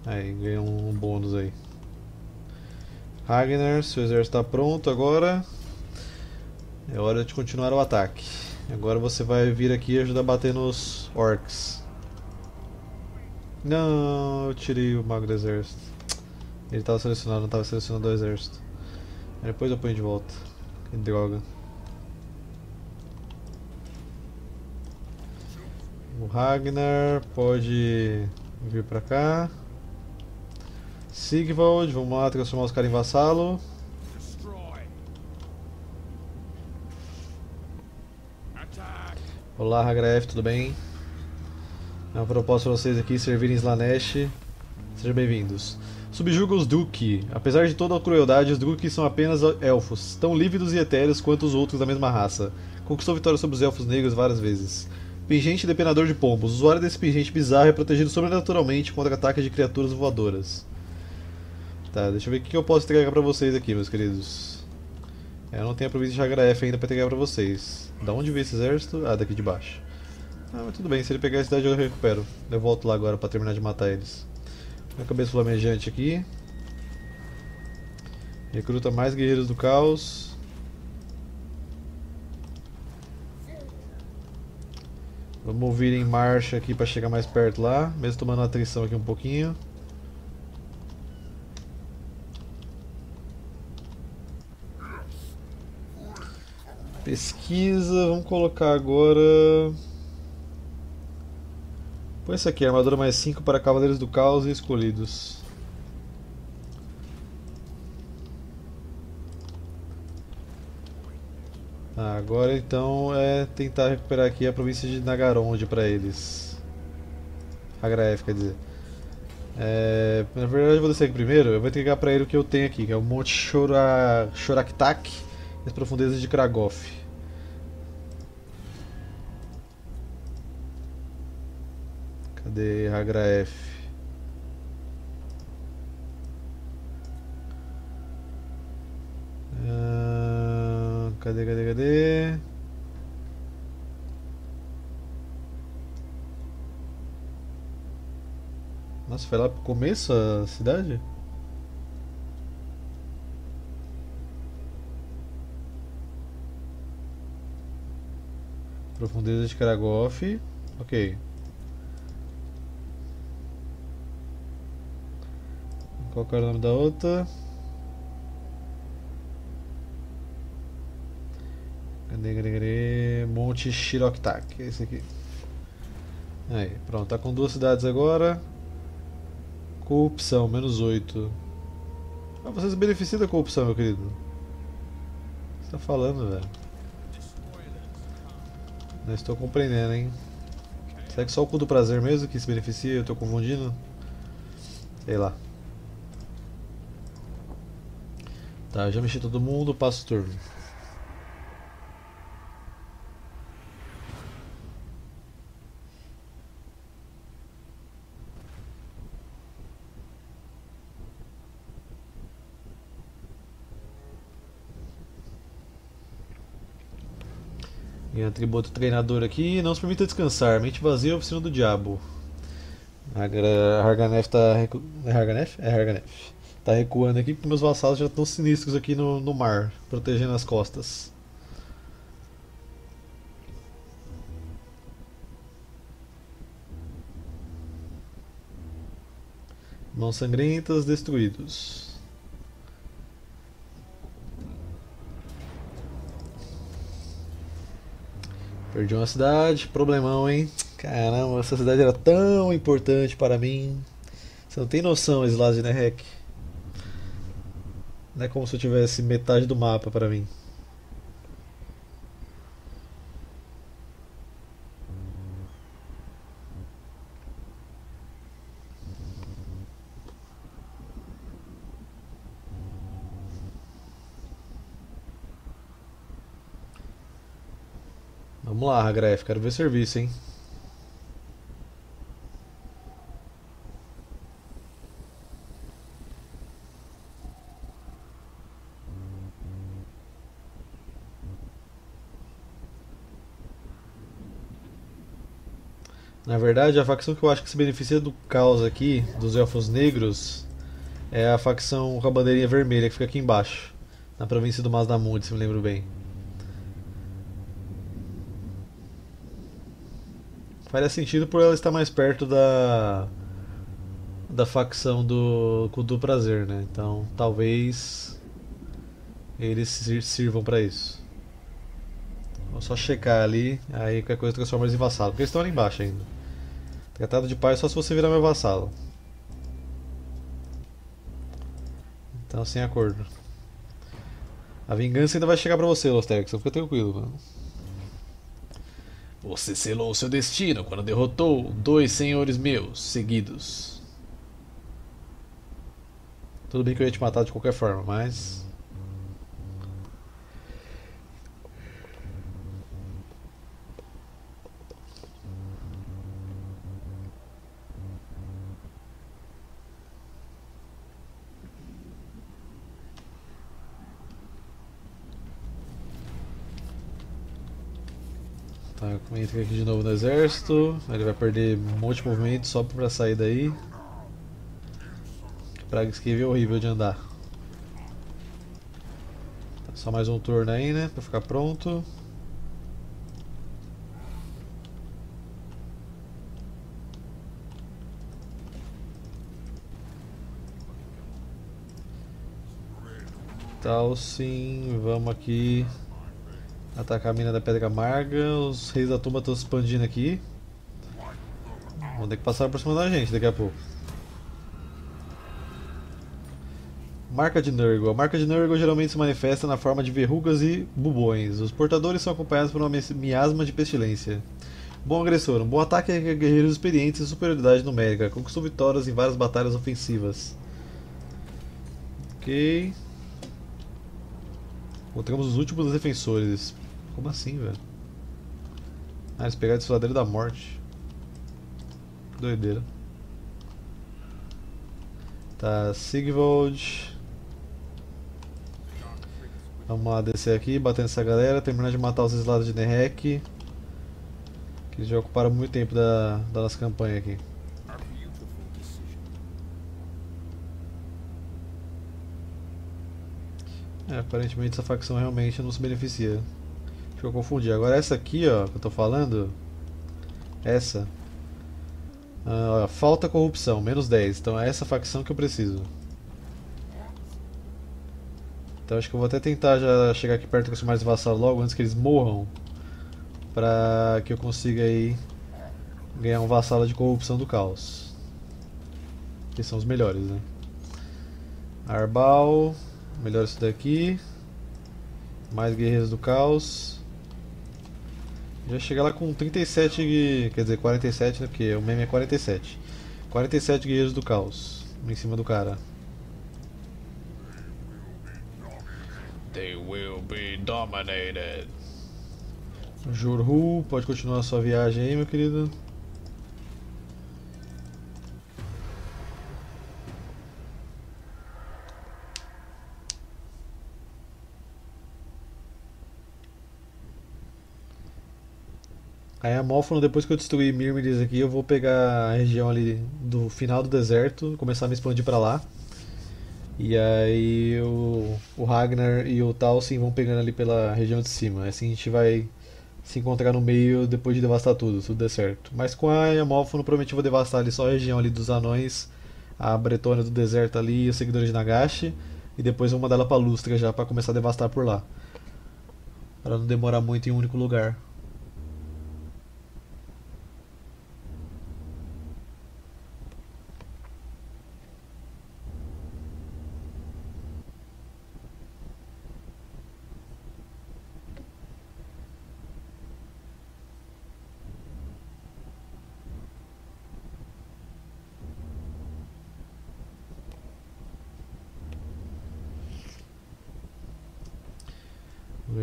A: Aí, ganha um bônus aí. Ragnar, seu exército está pronto agora. É hora de continuar o ataque. Agora você vai vir aqui ajudar a bater nos orcs. Não, eu tirei o mago do exército. Ele estava selecionado, não estava selecionando o exército. depois eu ponho de volta. Que droga. O Ragnar pode vir pra cá. Sigvald, vamos lá transformar os caras em vassalo. Olá, Hagraef, tudo bem? É uma proposta para vocês aqui servirem Slanesh. Sejam bem-vindos. Subjuga os Duki. Apesar de toda a crueldade, os Duki são apenas elfos, tão lívidos e etéreos quanto os outros da mesma raça. Conquistou vitória sobre os elfos negros várias vezes. Pingente Depenador de Pombos. O usuário desse pingente bizarro é protegido sobrenaturalmente contra ataques de criaturas voadoras. Tá, deixa eu ver o que eu posso entregar pra vocês aqui, meus queridos. É, eu não tenho a província de Hagraef ainda pra entregar pra vocês. Da onde veio esse exército? Ah, daqui de baixo. Ah, mas tudo bem, se ele pegar a cidade eu recupero. Eu volto lá agora pra terminar de matar eles. Minha cabeça flamejante aqui. Recruta mais guerreiros do caos. Vamos vir em marcha aqui para chegar mais perto lá, mesmo tomando atenção aqui um pouquinho. Pesquisa, vamos colocar agora. Põe esse aqui, armadura mais 5 para Cavaleiros do Caos e Escolhidos. Ah, agora então é tentar recuperar aqui a província de Nagaronde para eles. Hagraef, quer dizer. É, na verdade eu vou descer aqui primeiro, eu vou entregar para ele o que eu tenho aqui, que é o Monte Chora, Choraktak e as profundezas de Kragoff. Cadê Hagraef? Ah, cadê, cadê, cadê? Nossa, foi lá pro começo a cidade? Profundeza de Karagoff. Ok. Qual era o nome da outra? Cadê? Monte Shiroktak, esse aqui. Aí, pronto, tá com duas cidades agora. Corrupção, menos 8. Ah, você se beneficia da corrupção, meu querido. O que você tá falando, velho? Não estou compreendendo, hein? Será que só o cu do prazer mesmo que se beneficia? Eu tô confundindo? Sei lá. Tá, já mexi todo mundo, passo turno. Ganha atributo treinador aqui. Não se permita descansar. Mente vazia, oficina do diabo. Harganef tá. É Harganef? É Harganef. Tá recuando aqui porque meus vassalos já estão sinistros aqui no, no mar, protegendo as costas. Mãos sangrentas destruídos. Perdi uma cidade, problemão, hein? Caramba, essa cidade era tão importante para mim. Você não tem noção, Slazenerek. Não é como se eu tivesse metade do mapa para mim. Vamos lá, Gref, quero ver serviço, hein? Na verdade, a facção que eu acho que se beneficia do caos aqui, dos elfos negros, é a facção com a bandeirinha vermelha que fica aqui embaixo, na província do Mazdamund, se me lembro bem. Faria sentido por ela estar mais perto da da facção do do prazer, né? Então, talvez eles sirvam para isso. Vou só checar ali, aí qualquer coisa transforma eles em vassalo, porque eles estão ali embaixo ainda. Tratado de paz só se você virar meu vassalo. Então, sem acordo. A vingança ainda vai chegar pra você, Lostex, fica tranquilo, mano.
B: Você selou seu destino quando derrotou dois senhores meus seguidos.
A: Tudo bem que eu ia te matar de qualquer forma, mas. Entra aqui de novo no exército. Ele vai perder um monte de movimento só pra sair daí. Praga esquiva é horrível de andar. Tá, só mais um turno aí, né? Pra ficar pronto. Tal sim, vamos aqui atacar a mina da Pedra Amarga. Os reis da tumba estão se expandindo aqui. Vão ter que passar por cima da gente daqui a pouco. Marca de Nurgle. A marca de Nurgle geralmente se manifesta na forma de verrugas e bubões. Os portadores são acompanhados por uma miasma de pestilência. Bom agressor, um bom ataque a guerreiros experientes e superioridade numérica. Conquistou vitórias em várias batalhas ofensivas. Ok. Encontramos os últimos defensores. Como assim, velho? Ah, eles pegaram a desfiladeira da morte. Doideira. Tá, Sigvold. Vamos lá descer aqui, batendo essa galera, terminar de matar os exilados de Nerek. Que já ocuparam muito tempo da, da nossa campanha aqui. É, aparentemente essa facção realmente não se beneficia. Deixa eu. Agora essa aqui, ó, que eu tô falando. Essa. Ah, ó, falta corrupção, menos 10. Então é essa facção que eu preciso. Então acho que eu vou até tentar já chegar aqui perto com os mais vassalo logo antes que eles morram. Pra que eu consiga aí ganhar um vassalo de corrupção do caos. Que são os melhores, né? Arbal. Melhor isso daqui. Mais guerreiros do caos. Já chegar lá com 37, quer dizer 47, né? Porque o meme é 47. 47 guerreiros do caos em cima do cara.
B: They will be dominated.
A: Jorhu, pode continuar a sua viagem aí, meu querido. Aí a Mólfono, depois que eu destruir Myrmidis aqui, eu vou pegar a região ali do final do deserto, começar a me expandir pra lá. E aí o, o Ragnar e o Talsin vão pegando ali pela região de cima. Assim a gente vai se encontrar no meio depois de devastar tudo, se tudo der certo. Mas com a Amófono provavelmente eu vou devastar ali só a região ali dos anões, a Bretônia do deserto ali e os seguidores de Nagashi. E depois vou mandar ela pra Lustra já pra começar a devastar por lá. Pra não demorar muito em um único lugar.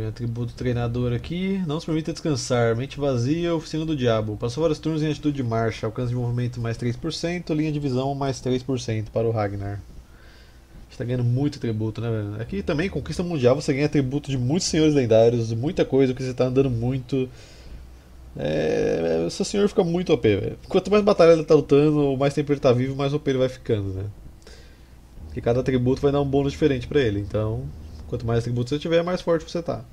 A: Atributo treinador aqui. Não se permita descansar. Mente vazia, oficina do diabo. Passou vários turnos em atitude de marcha. Alcance de movimento mais 3%. Linha de visão mais 3% para o Ragnar. Está ganhando muito atributo, né, velho? Aqui também, conquista mundial, você ganha atributo de muitos senhores lendários, muita coisa, que você está andando muito. É. Esse senhor fica muito OP, velho. Quanto mais batalha ele tá lutando, mais tempo ele tá vivo, mais OP ele vai ficando, né? Porque cada atributo vai dar um bônus diferente para ele, então. Quanto mais atributos você tiver, mais forte você tá.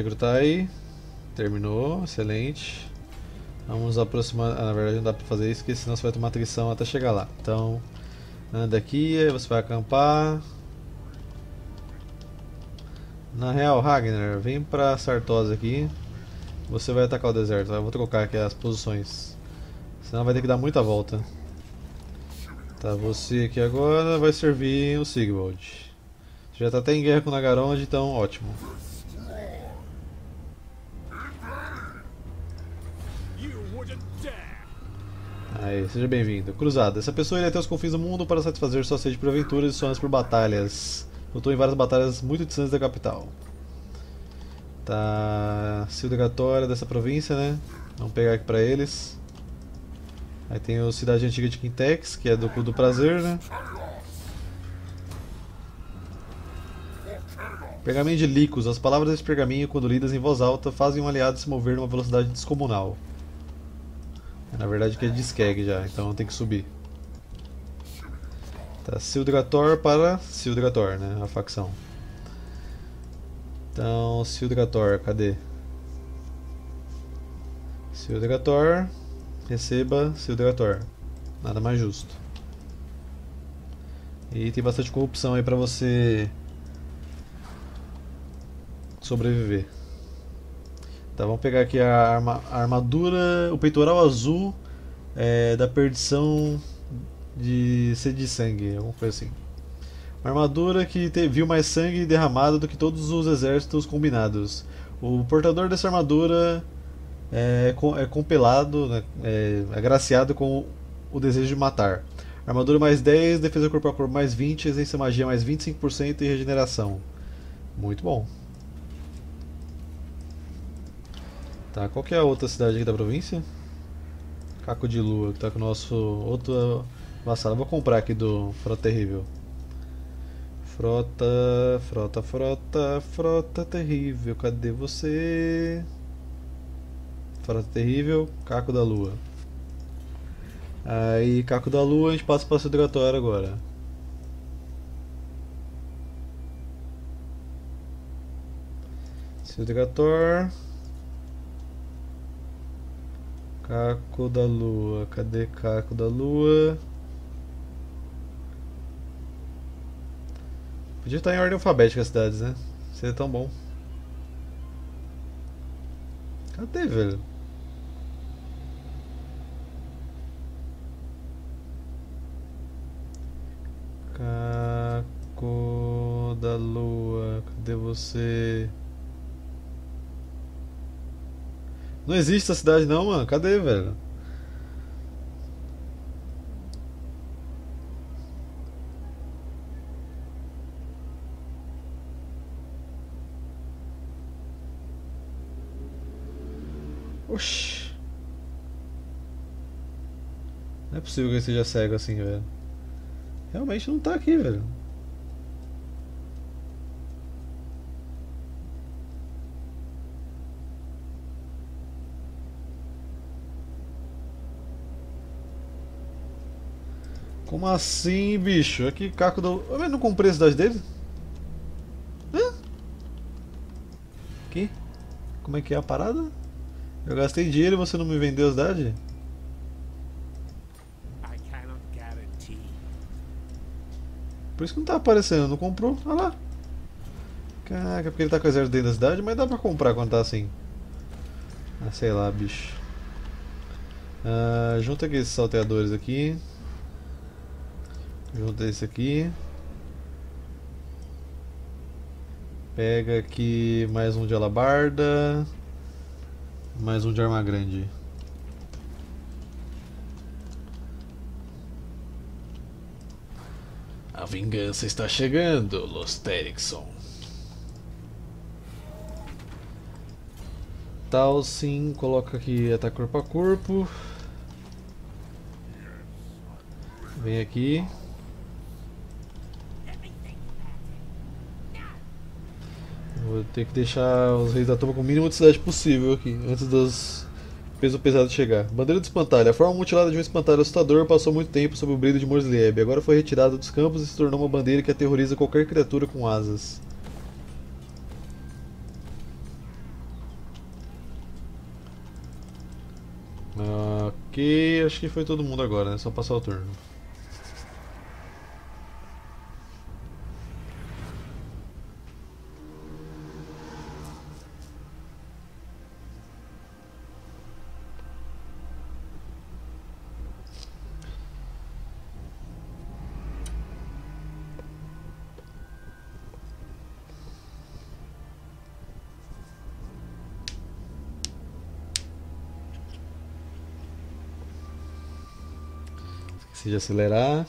A: De recrutar aí. Terminou, excelente. Vamos aproximar. Ah, na verdade não dá pra fazer isso, porque senão você vai tomar atrição até chegar lá. Então, anda aqui, aí você vai acampar. Na real, Ragnar, vem pra Sartosa aqui. Você vai atacar o deserto. Eu vou trocar aqui as posições. Senão vai ter que dar muita volta. Tá, você aqui agora vai servir o Sigvald. Você já tá até em guerra com o Nagaronde, então ótimo. Aí, seja bem-vindo. Cruzada. Essa pessoa irá até os confins do mundo para satisfazer sua sede por aventuras e sonhos por batalhas. Lutou em várias batalhas muito distantes da capital. Tá. Sildegatória dessa província, né? Vamos pegar aqui pra eles. Aí tem o Cidade Antiga de Quintex, que é do Clube do Prazer, né? Pergaminho de Licos. As palavras desse pergaminho, quando lidas em voz alta, fazem um aliado se mover numa velocidade descomunal. Na verdade que é de Skeg já, então tem que subir. Tá, Sildrator para Sildrator, né? A facção. Então, Sildrator, cadê? Sildrator, receba Sildrator. Nada mais justo. E tem bastante corrupção aí pra você sobreviver. Tá, vamos pegar aqui a, arma, a armadura, o peitoral azul é, da perdição de sede de sangue, alguma coisa assim. Uma armadura que te, viu mais sangue derramado do que todos os exércitos combinados. O portador dessa armadura é, é compelado, né, é agraciado com o desejo de matar. Armadura mais 10, defesa corpo a corpo mais 20, exigência magia mais 25% e regeneração. Muito bom. Tá, qual é a outra cidade aqui da província? Caco de Lua, que tá com o nosso outro vassalo. Vou comprar aqui do Frota Terrível. Frota, frota, frota, frota terrível, cadê você? Frota terrível, Caco da Lua. Aí, Caco da Lua, a gente passa para o hidratório agora. Hidrator. Caco da Lua. Cadê Caco da Lua? Podia estar em ordem alfabética as cidades, né? Seria tão bom. Cadê, velho? Caco da Lua. Cadê você? Não existe essa cidade não, mano. Cadê, velho? Oxi. Não é possível que ele seja cego assim, velho. Realmente não tá aqui, velho. Como assim, bicho? Aqui, caco do. Eu não comprei a cidade dele? Hã? Aqui? Como é que é a parada? Eu gastei dinheiro e você não me vendeu a cidade? Por isso que não tá aparecendo, não comprou? Olha lá. Caraca, porque ele tá com o exército dentro da cidade, mas dá pra comprar quando tá assim. Ah, sei lá, bicho. Ah, junta aqui esses salteadores aqui. Junta esse aqui. Pega aqui mais um de alabarda. Mais um de arma grande.
B: A vingança está chegando, Losterikson.
A: Tal sim, coloca aqui ataque corpo a corpo. Vem aqui. Vou ter que deixar os reis da turma com o mínimo de cidade possível aqui, antes dos peso pesado chegar. Bandeira do espantalho. A forma mutilada de um espantalho assustador passou muito tempo sob o brilho de Morslieb. Agora foi retirada dos campos e se tornou uma bandeira que aterroriza qualquer criatura com asas. Ok, acho que foi todo mundo agora, né? Só passar o turno. De acelerar.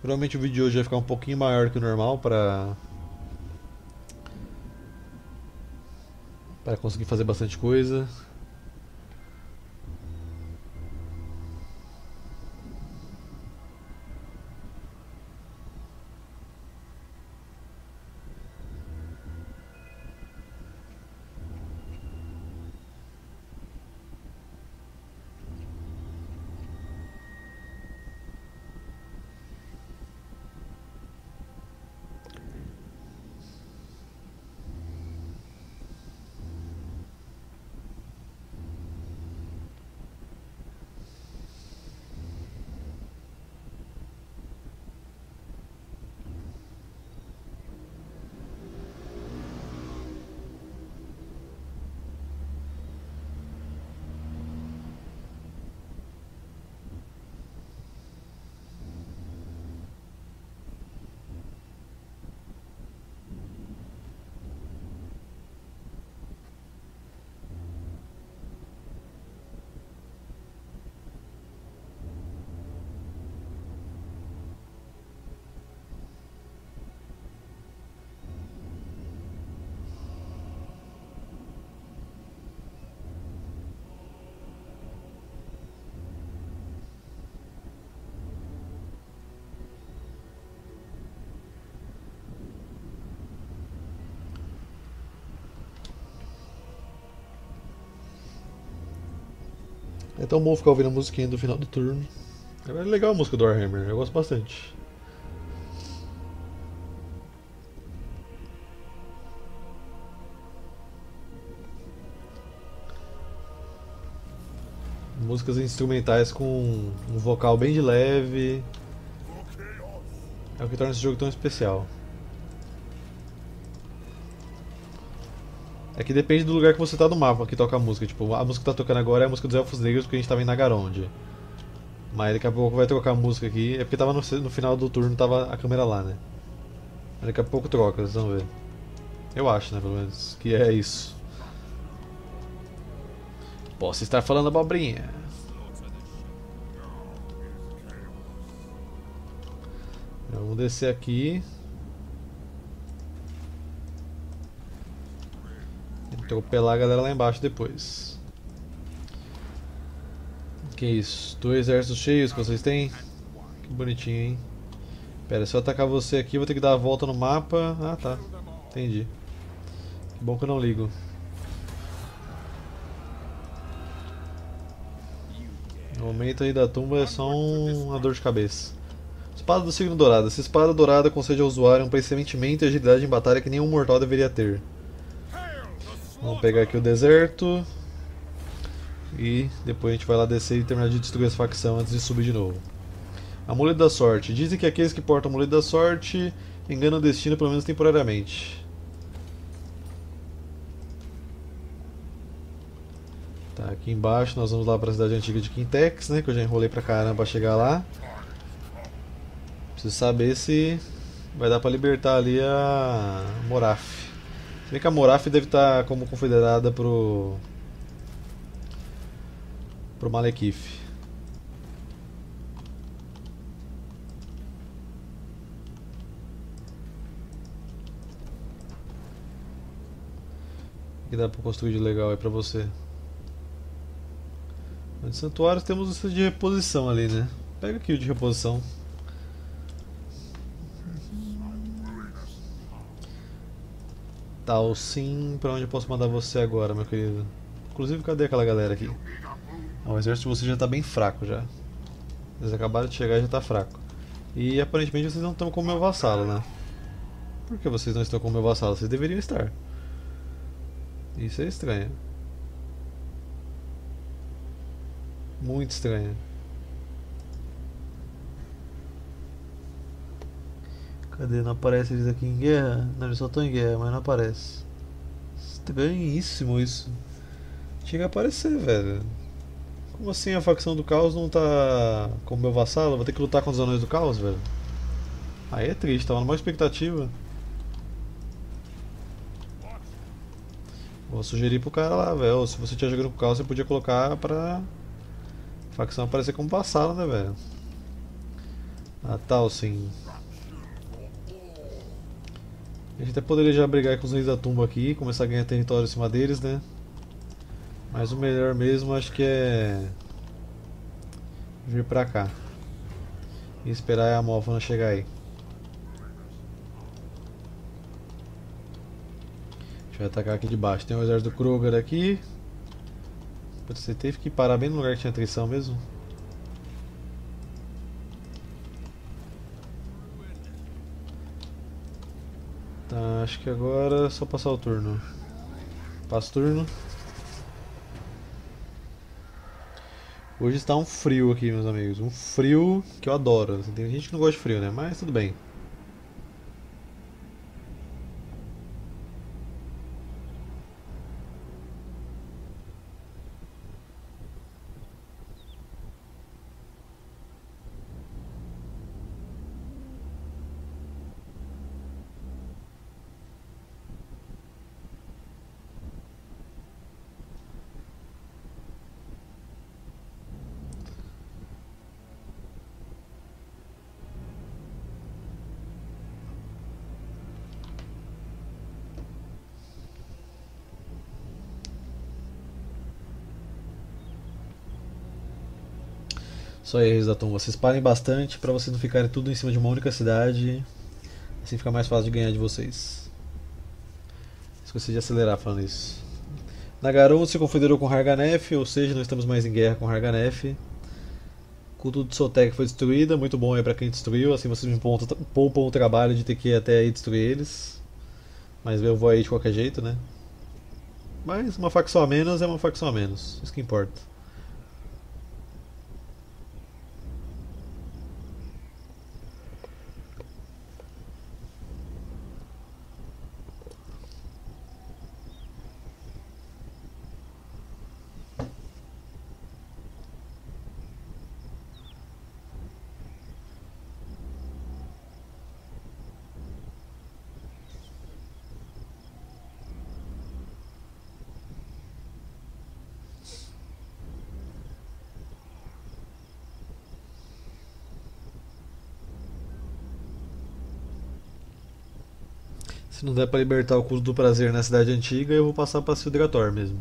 A: Provavelmente o vídeo de hoje vai ficar um pouquinho maior que o normal para para conseguir fazer bastante coisa. É tão bom ficar ouvindo a musiquinha do final do turno. É legal a música do Warhammer, eu gosto bastante. Músicas instrumentais com um vocal bem de leve. É o que torna esse jogo tão especial. É que depende do lugar que você tá no mapa que toca a música. Tipo, a música que tá tocando agora é a música dos Elfos Negros porque a gente tava em Nagaronde. Mas daqui a pouco vai trocar a música aqui. É porque tava no, no final do turno, tava a câmera lá, né? Mas daqui a pouco troca, vocês vão ver. Eu acho, né, pelo menos, que é isso.
B: Posso estar falando abobrinha.
A: Vamos descer aqui. Atropelar a galera lá embaixo depois. Que isso? Dois exércitos cheios que vocês têm? Que bonitinho, hein? Pera, se eu atacar você aqui, vou ter que dar a volta no mapa. Ah, tá. Entendi. Que bom que eu não ligo. O momento aí da tumba é só um... uma dor de cabeça. Espada do signo dourado. Essa espada dourada concede ao usuário um pressentimento e agilidade em batalha que nenhum mortal deveria ter. Vamos pegar aqui o deserto. E depois a gente vai lá descer e terminar de destruir essa facção antes de subir de novo. Amuleto da sorte. Dizem que aqueles que portam amuleto da sorte enganam o destino pelo menos temporariamente. Tá, aqui embaixo nós vamos lá para a cidade antiga de Quintex, né? Que eu já enrolei pra caramba pra chegar lá. Preciso saber se vai dar pra libertar ali a Moraf. Se bem que a Moraf deve estar como confederada pro. pro Malekith. O que dá pra construir de legal aí pra você? De santuários temos o de reposição ali, né? Pega aqui o de reposição. Tal sim, pra onde eu posso mandar você agora, meu querido? Inclusive, cadê aquela galera aqui? Ah, o exército de vocês já tá bem fraco já. Eles acabaram de chegar e já tá fraco. E aparentemente vocês não estão como meu vassalo, né? Por que vocês não estão como meu vassalo? Vocês deveriam estar. Isso é estranho. Muito estranho. Cadê? Não aparece eles aqui em guerra? Não, eles só estão em guerra, mas não aparece. Estranhíssimo isso. Chega a aparecer, velho. Como assim a facção do caos não tá como meu vassalo? Vou ter que lutar com os anões do caos, velho. Aí é triste, tava numa expectativa. Vou sugerir pro cara lá, velho. Se você estiver jogando com o caos, você podia colocar pra facção aparecer como vassalo, né, velho? Ah, tal sim. A gente até poderia já brigar com os reis da tumba aqui, começar a ganhar território em cima deles, né? Mas o melhor mesmo acho que é vir pra cá e esperar a Mofana chegar aí. A gente vai atacar aqui de baixo. Tem o exército do Kruger aqui. Você teve que parar bem no lugar que tinha atrição mesmo. Tá, acho que agora é só passar o turno. Passa o turno. Hoje está um frio aqui, meus amigos. Um frio que eu adoro. Tem gente que não gosta de frio, né? Mas tudo bem. Só aí, Reis vocês parem bastante para vocês não ficarem tudo em cima de uma única cidade. Assim fica mais fácil de ganhar de vocês. Esqueci de acelerar falando isso. Nagaron se confederou com Harganef, ou seja, não estamos mais em guerra com Harganef. Culto de Sotek foi destruída, muito bom aí pra quem destruiu, assim vocês me poupam o trabalho de ter que ir até aí destruir eles. Mas eu vou aí de qualquer jeito, né? Mas uma facção a menos é uma facção a menos, isso que importa. Não der para libertar o culto do prazer na cidade antiga, eu vou passar para Sildrator mesmo.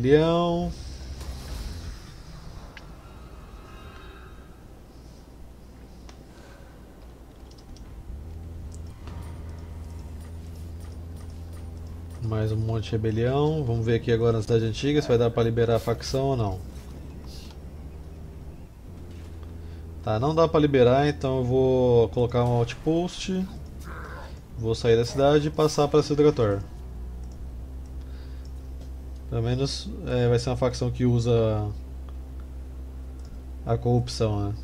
A: Rebelião. Mais um monte de rebelião. Vamos ver aqui agora na cidade antiga se vai dar para liberar a facção ou não. Tá, não dá para liberar, então eu vou colocar um outpost. Vou sair da cidade e passar para Sildrator. Pelo menos é, vai ser uma facção que usa a corrupção, né?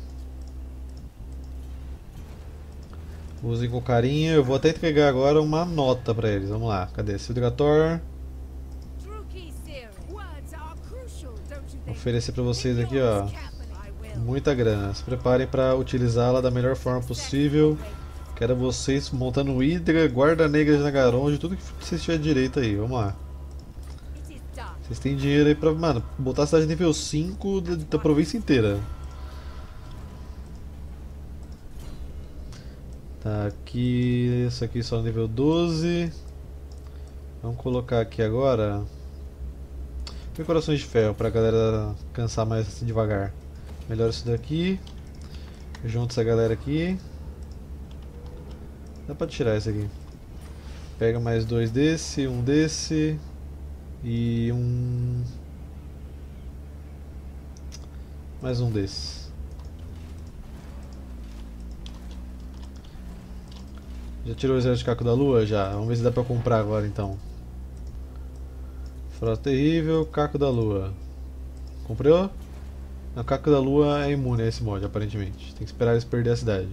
A: Usem com carinho. Eu vou até entregar agora uma nota pra eles. Vamos lá. Cadê? Sildrator. Oferecer pra vocês aqui, ó. Muita grana. Se preparem para utilizá-la da melhor forma possível. Quero vocês montando Hydra, Guarda Negra de Nagaronde, tudo que vocês tiverem direito aí. Vamos lá. Vocês têm dinheiro aí pra, mano, botar a cidade nível 5 da, da província inteira. Tá, aqui. Isso aqui só nível 12. Vamos colocar aqui agora. Corações de ferro pra galera cansar mais assim devagar. Melhora isso daqui. Junta essa galera aqui. Dá pra tirar isso aqui. Pega mais dois desse, um desse e um mais um desses. Já tirou o exército de caco da lua? Já. Vamos ver se dá pra comprar agora então. Frota terrível, Caco da Lua. Comprou? O Caco da Lua é imune a esse mod, aparentemente. Tem que esperar eles perder a cidade.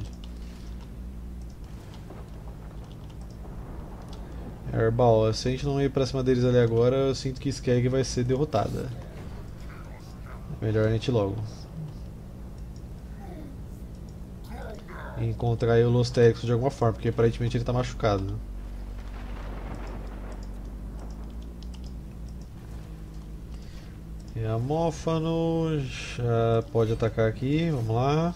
A: Herbal, se a gente não ir pra cima deles ali agora, eu sinto que Skeg vai ser derrotada. Melhor a gente logo. Encontrar o Losterix de alguma forma, porque aparentemente ele tá machucado. E a Mófano já pode atacar aqui, vamos lá.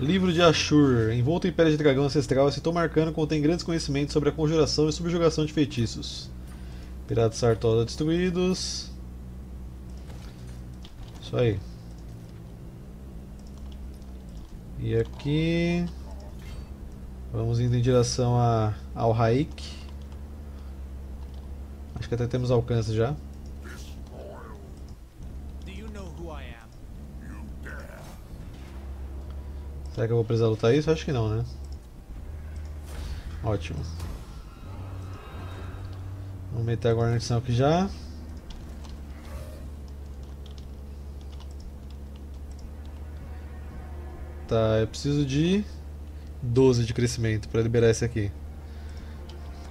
A: Livro de Ashur, envolto em pele de dragão ancestral, esse tomo arcano contém grandes conhecimentos sobre a conjuração e subjugação de feitiços. Piratas Sartosa destruídos. Isso aí. E aqui. Vamos indo em direção a, ao Raik. Acho que até temos alcance já. Será que eu vou precisar lutar isso? Acho que não, né? Ótimo. Vamos meter a guarnição aqui já. Tá, eu preciso de 12 de crescimento para liberar esse aqui.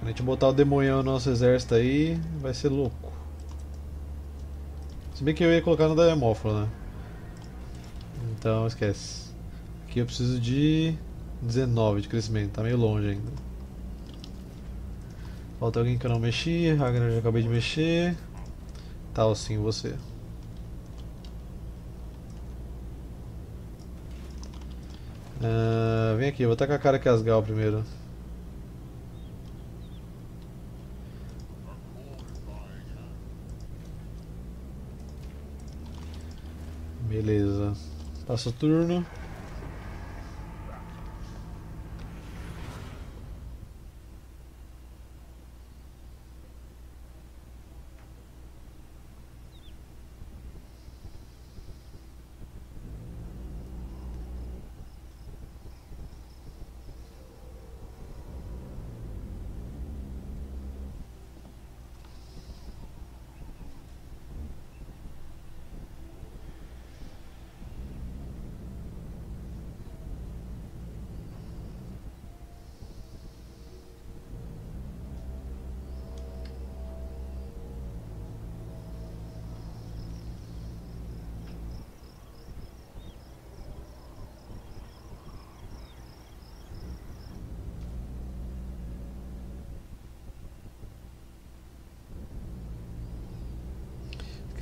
A: A gente botar o demonhão no nosso exército aí, vai ser louco. Se bem que eu ia colocar no da hemófila, né? Então esquece. Aqui eu preciso de 19 de crescimento, tá meio longe ainda. Falta alguém que eu não mexi, Ragnar já acabei de mexer. Tal sim, você. Ah, vem aqui, eu vou tacar a cara Casgal primeiro. Beleza. Passa o turno.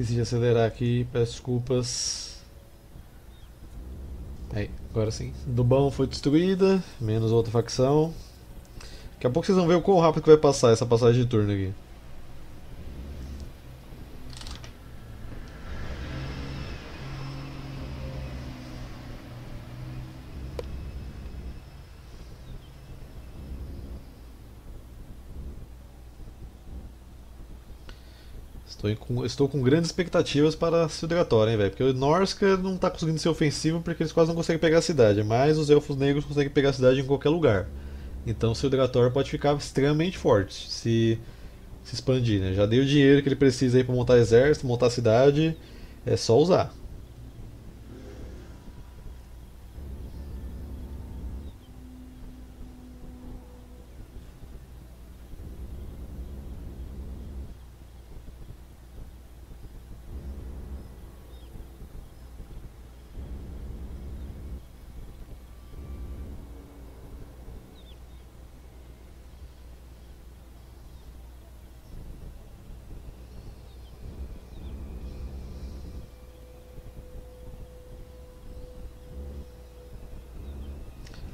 A: Esqueci de acelerar aqui, peço desculpas. Aí, agora sim. Dubão foi destruída, menos outra facção. Daqui a pouco vocês vão ver o quão rápido que vai passar essa passagem de turno aqui. Com, estou com grandes expectativas para Sildrator, hein, velho? Porque o Norska não está conseguindo ser ofensivo porque eles quase não conseguem pegar a cidade, mas os Elfos Negros conseguem pegar a cidade em qualquer lugar. Então Sildrator pode ficar extremamente forte se, se expandir, né? Já dei o dinheiro que ele precisa aí para montar exército, montar cidade, é só usar.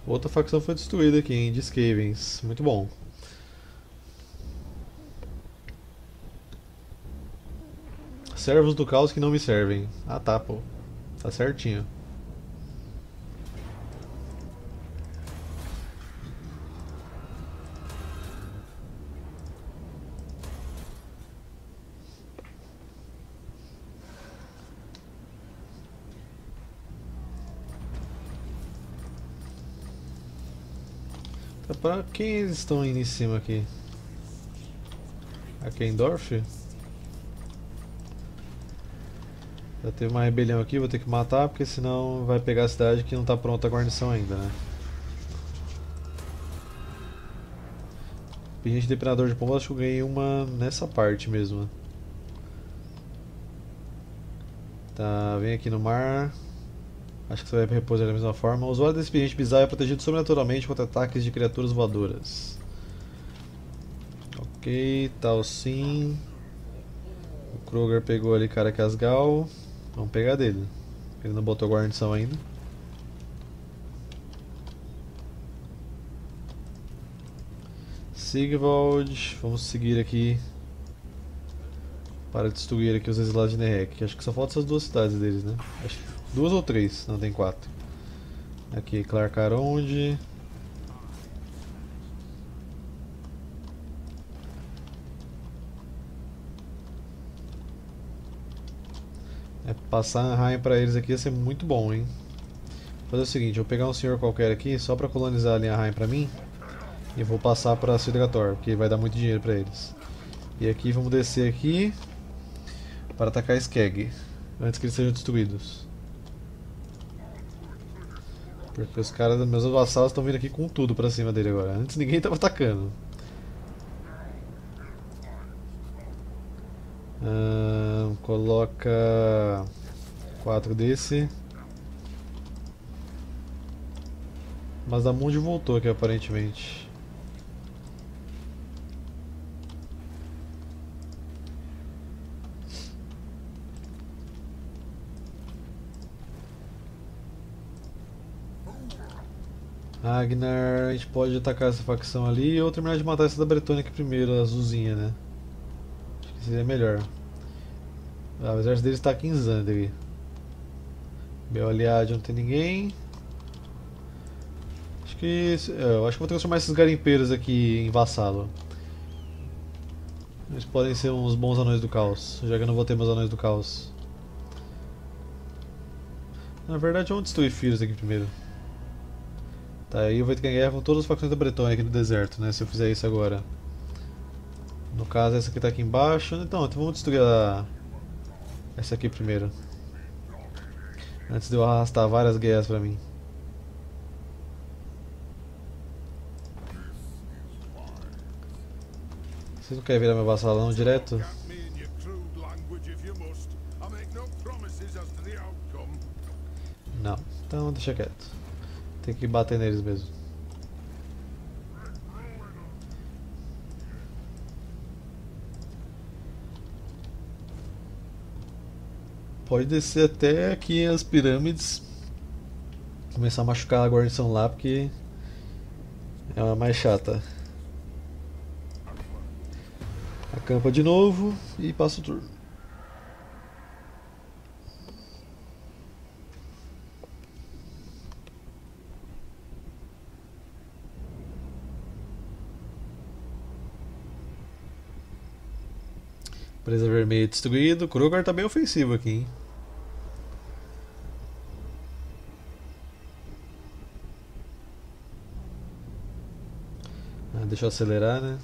A: Outra facção foi destruída aqui, hein? De Skavens. Muito bom. Servos do caos que não me servem. Ah tá, pô. Tá certinho. Pra quem eles estão indo em cima aqui? A Kendorf? Já teve uma rebelião aqui, vou ter que matar porque senão vai pegar a cidade que não tá pronta a guarnição ainda, né? Pinhente Depredador de Pomba, acho que eu ganhei uma nessa parte mesmo. Tá, vem aqui no mar. Acho que você vai repousar da mesma forma. O usuário desse expediente bizarro é protegido sobrenaturalmente contra ataques de criaturas voadoras. Ok, tal sim. O Kroger pegou ali cara Casgal. Vamos pegar dele. Ele não botou guarnição ainda. Sigvald, vamos seguir aqui para destruir aqui os exilados de Nerek. Acho que só faltam essas duas cidades deles, né? Acho que duas ou três, não tem quatro. Aqui, Clarkaronde. É, passar Anheim pra eles aqui ia ser muito bom, hein? Vou fazer o seguinte, eu vou pegar um senhor qualquer aqui, só pra colonizar ali Anheim pra mim. E vou passar pra Sildrator, porque vai dar muito dinheiro pra eles. E aqui vamos descer aqui para atacar Skeg, antes que eles sejam destruídos. Porque os caras, meus vassalos estão vindo aqui com tudo pra cima dele agora. Antes ninguém estava atacando. Coloca quatro desse. Mas a Mundi voltou aqui aparentemente. Agnar, a gente pode atacar essa facção ali ou terminar de matar essa da Bretônia aqui primeiro, a azulzinha, né? Acho que seria melhor. Ah, o exército deles está aqui em Zandri. Meu aliado não tem ninguém. Acho que. é, eu acho que vou transformar esses garimpeiros aqui em vassalo. Eles podem ser uns bons anões do caos, já que eu não vou ter meus anões do caos. Na verdade, vamos destruir filhos aqui primeiro. Tá, aí eu vou ter que ganhar com todas as facções da Bretonha aqui no deserto, né? Se eu fizer isso agora. No caso, essa aqui tá aqui embaixo. Então, então vamos destruir a... essa aqui primeiro. Antes de eu arrastar várias guerras pra mim. Vocês não querem virar meu vassalão direto? Não. Então deixa quieto. Tem que bater neles mesmo. Pode descer até aqui as pirâmides. Começar a machucar a guarnição lá porque é uma mais chata. Acampa de novo e passa o turno. Presa vermelha destruído. Kroger tá bem ofensivo aqui, hein? Ah, deixa eu acelerar, né?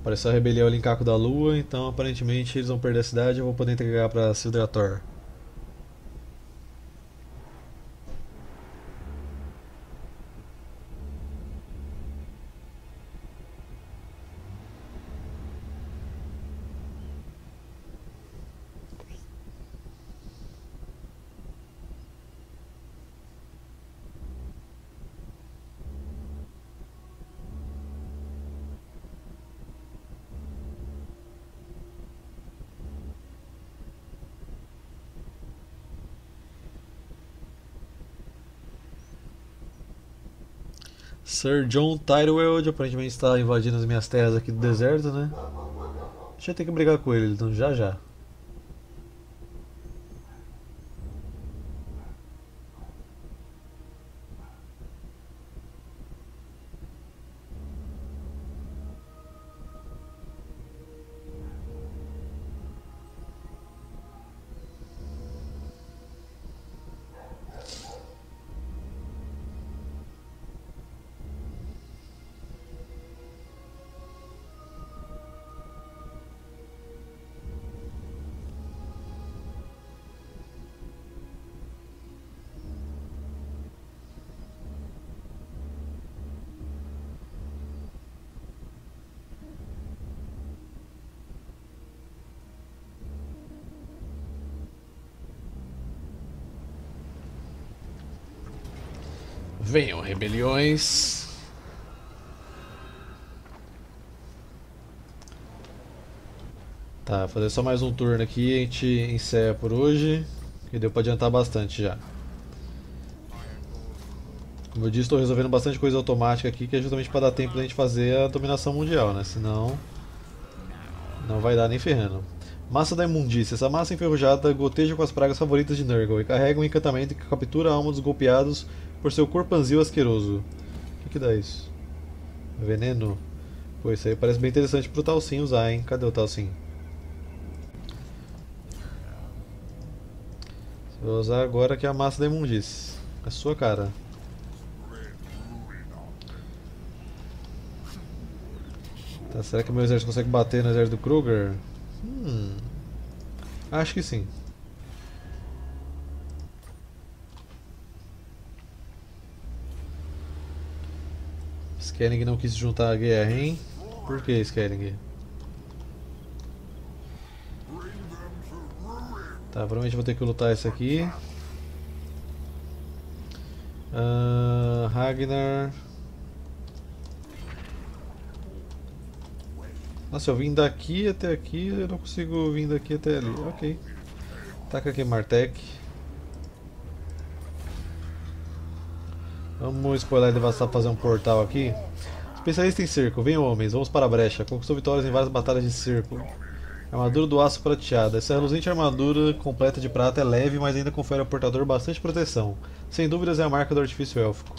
A: Apareceu a rebelião ali em Caco da Lua, então aparentemente eles vão perder a cidade e eu vou poder entregar pra Sildrator. Sir John Tyrell aparentemente está invadindo as minhas terras aqui do deserto, né? Deixa eu ter que brigar com ele, então já já.
B: Venham, rebeliões.
A: Tá, fazer só mais um turno aqui a gente encerra por hoje. Que deu pra adiantar bastante já. Como eu disse, estou resolvendo bastante coisa automática aqui, que é justamente para dar tempo da gente fazer a dominação mundial, né? Senão. Não vai dar nem ferrando. Massa da imundícia. Essa massa enferrujada goteja com as pragas favoritas de Nurgle e carrega um encantamento que captura a alma dos golpeados por seu corpanzil asqueroso. O que, que dá isso? Veneno? Pô, isso aí parece bem interessante pro Talsim usar, hein? Cadê o Talsim? Vou usar agora que é a massa da imundície. É sua cara. Tá, será que meu exército consegue bater no exército do Kruger? Hum, acho que sim. Skelling não quis juntar à guerra, hein? Por que Skelling? Tá, provavelmente vou ter que lutar esse aqui. Ah, Ragnar. Nossa, eu vim daqui até aqui, eu não consigo vir daqui até ali. Ok. Taca aqui Martek. Vamos spoiler devastar fazer um portal aqui. Especialista em cerco, venham homens, vamos para a brecha. Conquistou vitórias em várias batalhas de cerco. Armadura do aço prateada. Essa reluzente armadura completa de prata é leve, mas ainda confere ao portador bastante proteção. Sem dúvidas é a marca do artifício élfico.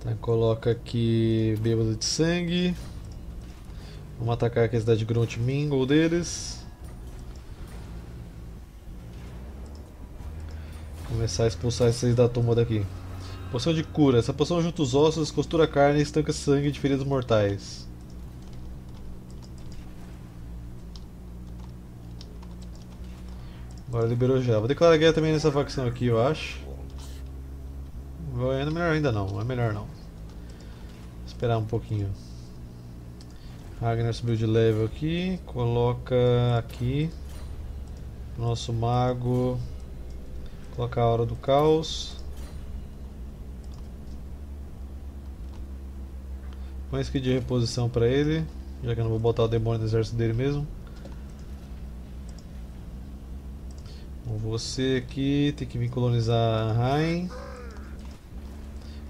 A: Tá, coloca aqui bêbado de sangue. Vamos atacar aqui a cidade de Grunt Mingle deles. Começar a expulsar esses da tumba daqui. Poção de cura. Essa poção junta os ossos, costura a carne e estanca sangue de feridas mortais. Agora liberou já. Vou declarar guerra também nessa facção aqui, eu acho. Vou ainda melhor ainda não, é melhor não. Esperar um pouquinho. Ragnar subiu de level aqui, coloca aqui nosso mago, coloca a hora do caos. Põe skill de reposição pra ele, já que eu não vou botar o demônio no exército dele mesmo. Bom, Você aqui tem que vir colonizar Rain.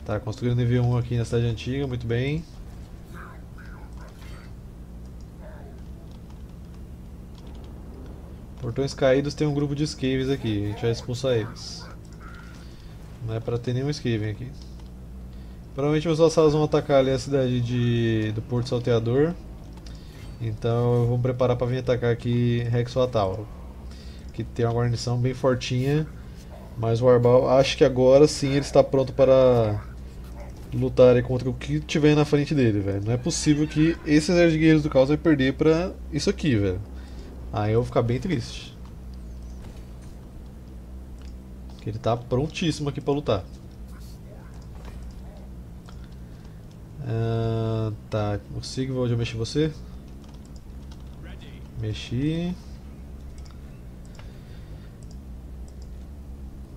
A: Tá, construindo nível 1 aqui na cidade antiga, muito bem. Portões caídos tem um grupo de escaves aqui, a gente vai expulsar eles. Não é pra ter nenhum escaven aqui. Provavelmente os vassalos vão atacar ali a cidade de, do Porto Salteador. Então eu vou me preparar para vir atacar aqui Rex Fatal. Que tem uma guarnição bem fortinha. Mas o Arbal, acho que agora sim ele está pronto para lutar contra o que tiver na frente dele, velho. Não é possível que esse exército de guerreiros do caos vai perder pra isso aqui, velho. Aí eu vou ficar bem triste. Porque ele tá prontíssimo aqui pra lutar. Ah, tá, o Sigvald, eu mexi você? Mexi.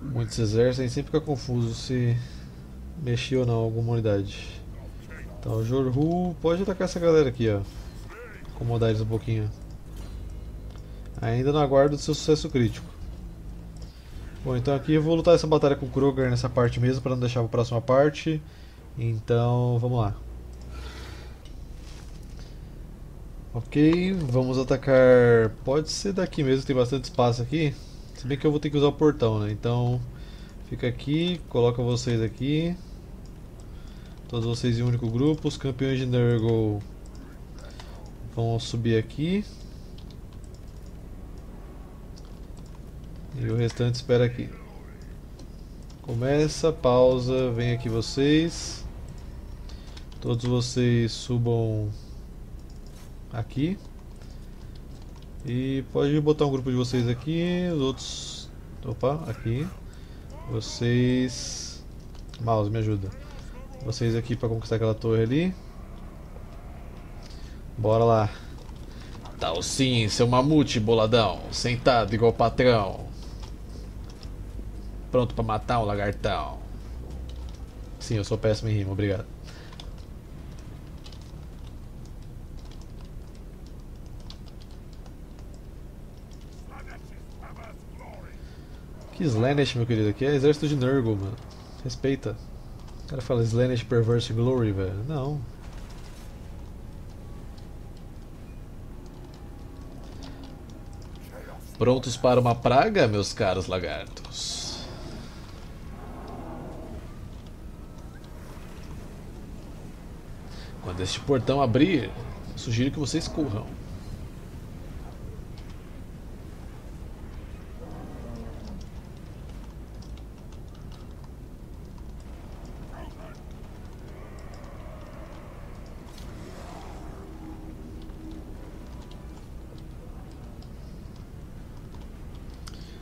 A: Muitos exércitos, sempre fica confuso se mexi ou não alguma unidade. Então, o Jorhu pode atacar essa galera aqui, ó. Acomodar eles um pouquinho. Ainda não aguardo o seu sucesso crítico. Bom, então aqui eu vou lutar essa batalha com o Kroger nessa parte mesmo, para não deixar para a próxima parte. Então, vamos lá. Ok, vamos atacar. Pode ser daqui mesmo, tem bastante espaço aqui. Se bem que eu vou ter que usar o portão, né? Então, fica aqui, coloca vocês aqui. Todos vocês em um único grupo. Os campeões de Nurgle vão subir aqui. E o restante espera aqui. Começa, pausa, vem aqui vocês. Todos vocês subam aqui. E pode botar um grupo de vocês aqui, os outros. Opa, aqui. Vocês. Mouse, me ajuda. Vocês aqui para conquistar aquela torre ali. Bora lá.
B: Tal sim, seu mamute boladão, sentado igual patrão. Pronto pra matar um lagartão.
A: Sim, eu sou péssimo em rima, obrigado. Que Slanesh, meu querido? Aqui é exército de Nurgle, mano. Respeita. O cara fala Slanesh Perverse Glory, velho. Não.
B: Prontos para uma praga, meus caros lagartos? Quando este portão abrir, sugiro que vocês corram.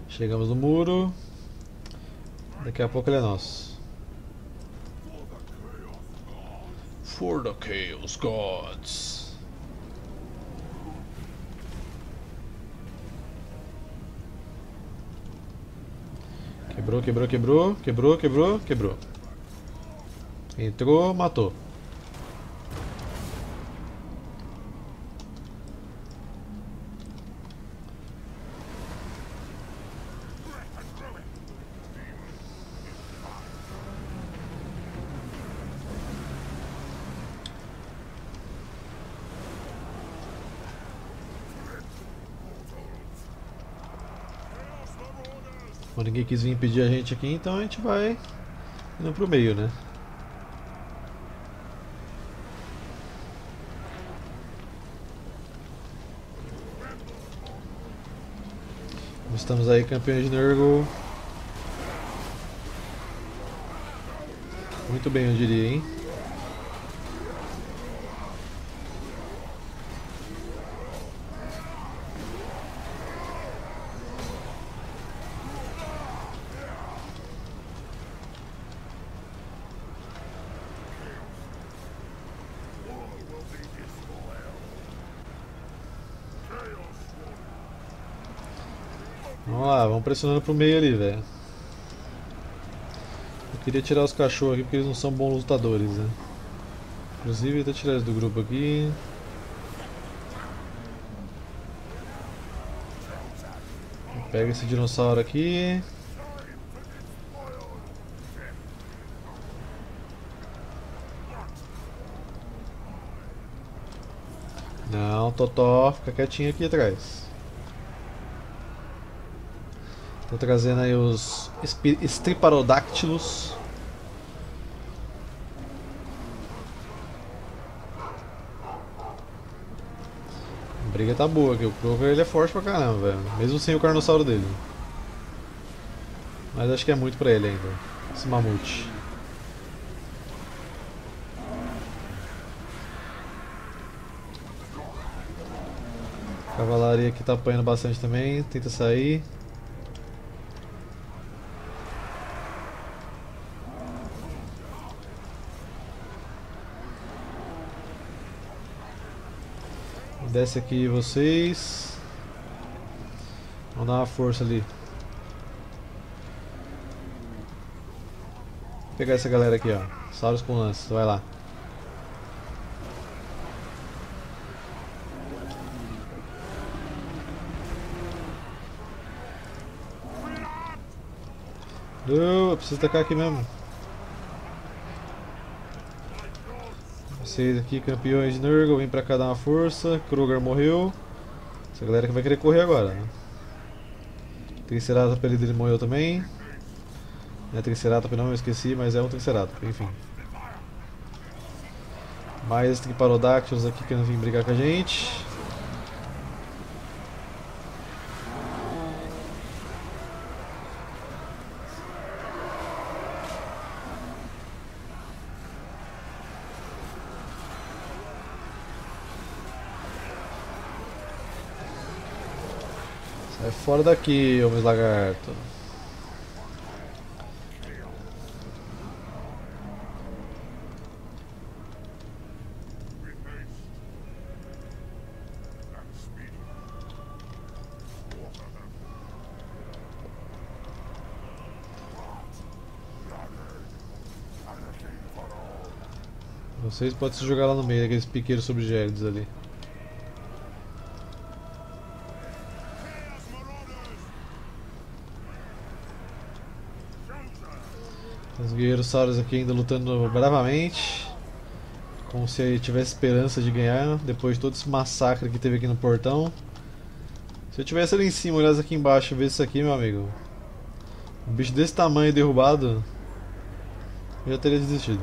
A: Chegamos no muro. Daqui a pouco ele é nosso.
B: For the Chaos Gods.
A: Quebrou, quebrou, quebrou, quebrou, quebrou, quebrou. Entrou, matou. Ninguém quis vir impedir a gente aqui, então a gente vai indo pro meio, né? Estamos aí campeões de Nurgle. Muito bem, eu diria, hein? Vamos lá, vamos pressionando pro meio ali, velho. Eu queria tirar os cachorros aqui porque eles não são bons lutadores, né? Inclusive, até tirar eles do grupo aqui. Pega esse dinossauro aqui. Não, Totó, fica quietinho aqui atrás. Tô trazendo aí os Striparodactylus. A briga tá boa aqui, o Croker ele é forte pra caramba. Mesmo sem o carnossauro dele. Mas acho que é muito pra ele ainda. Esse mamute. A cavalaria aqui tá apanhando bastante também, tenta sair. Desce aqui vocês. Vamos dar uma força ali. Vou pegar essa galera aqui, ó. Sauros com lanças, vai lá. Eu preciso tacar aqui mesmo. Vocês aqui, campeões de Nurgle, vem pra cá dar uma força. Kruger morreu. Essa galera que vai querer correr agora, né? Triceratops ali dele morreu também. Não é Triceratops não, eu esqueci, mas é um Triceratops, enfim. Mais Triparodactyls aqui querendo vir brigar com a gente. Fora daqui, homens lagarto. Vocês podem se jogar lá no meio daqueles piqueiros subgélidos ali. Os guerreiros sauros aqui ainda lutando bravamente. Como se tivesse esperança de ganhar depois de todo esse massacre que teve aqui no portão. Se eu tivesse ali em cima, olhasse aqui embaixo e isso aqui, meu amigo. Um bicho desse tamanho derrubado, eu já teria desistido.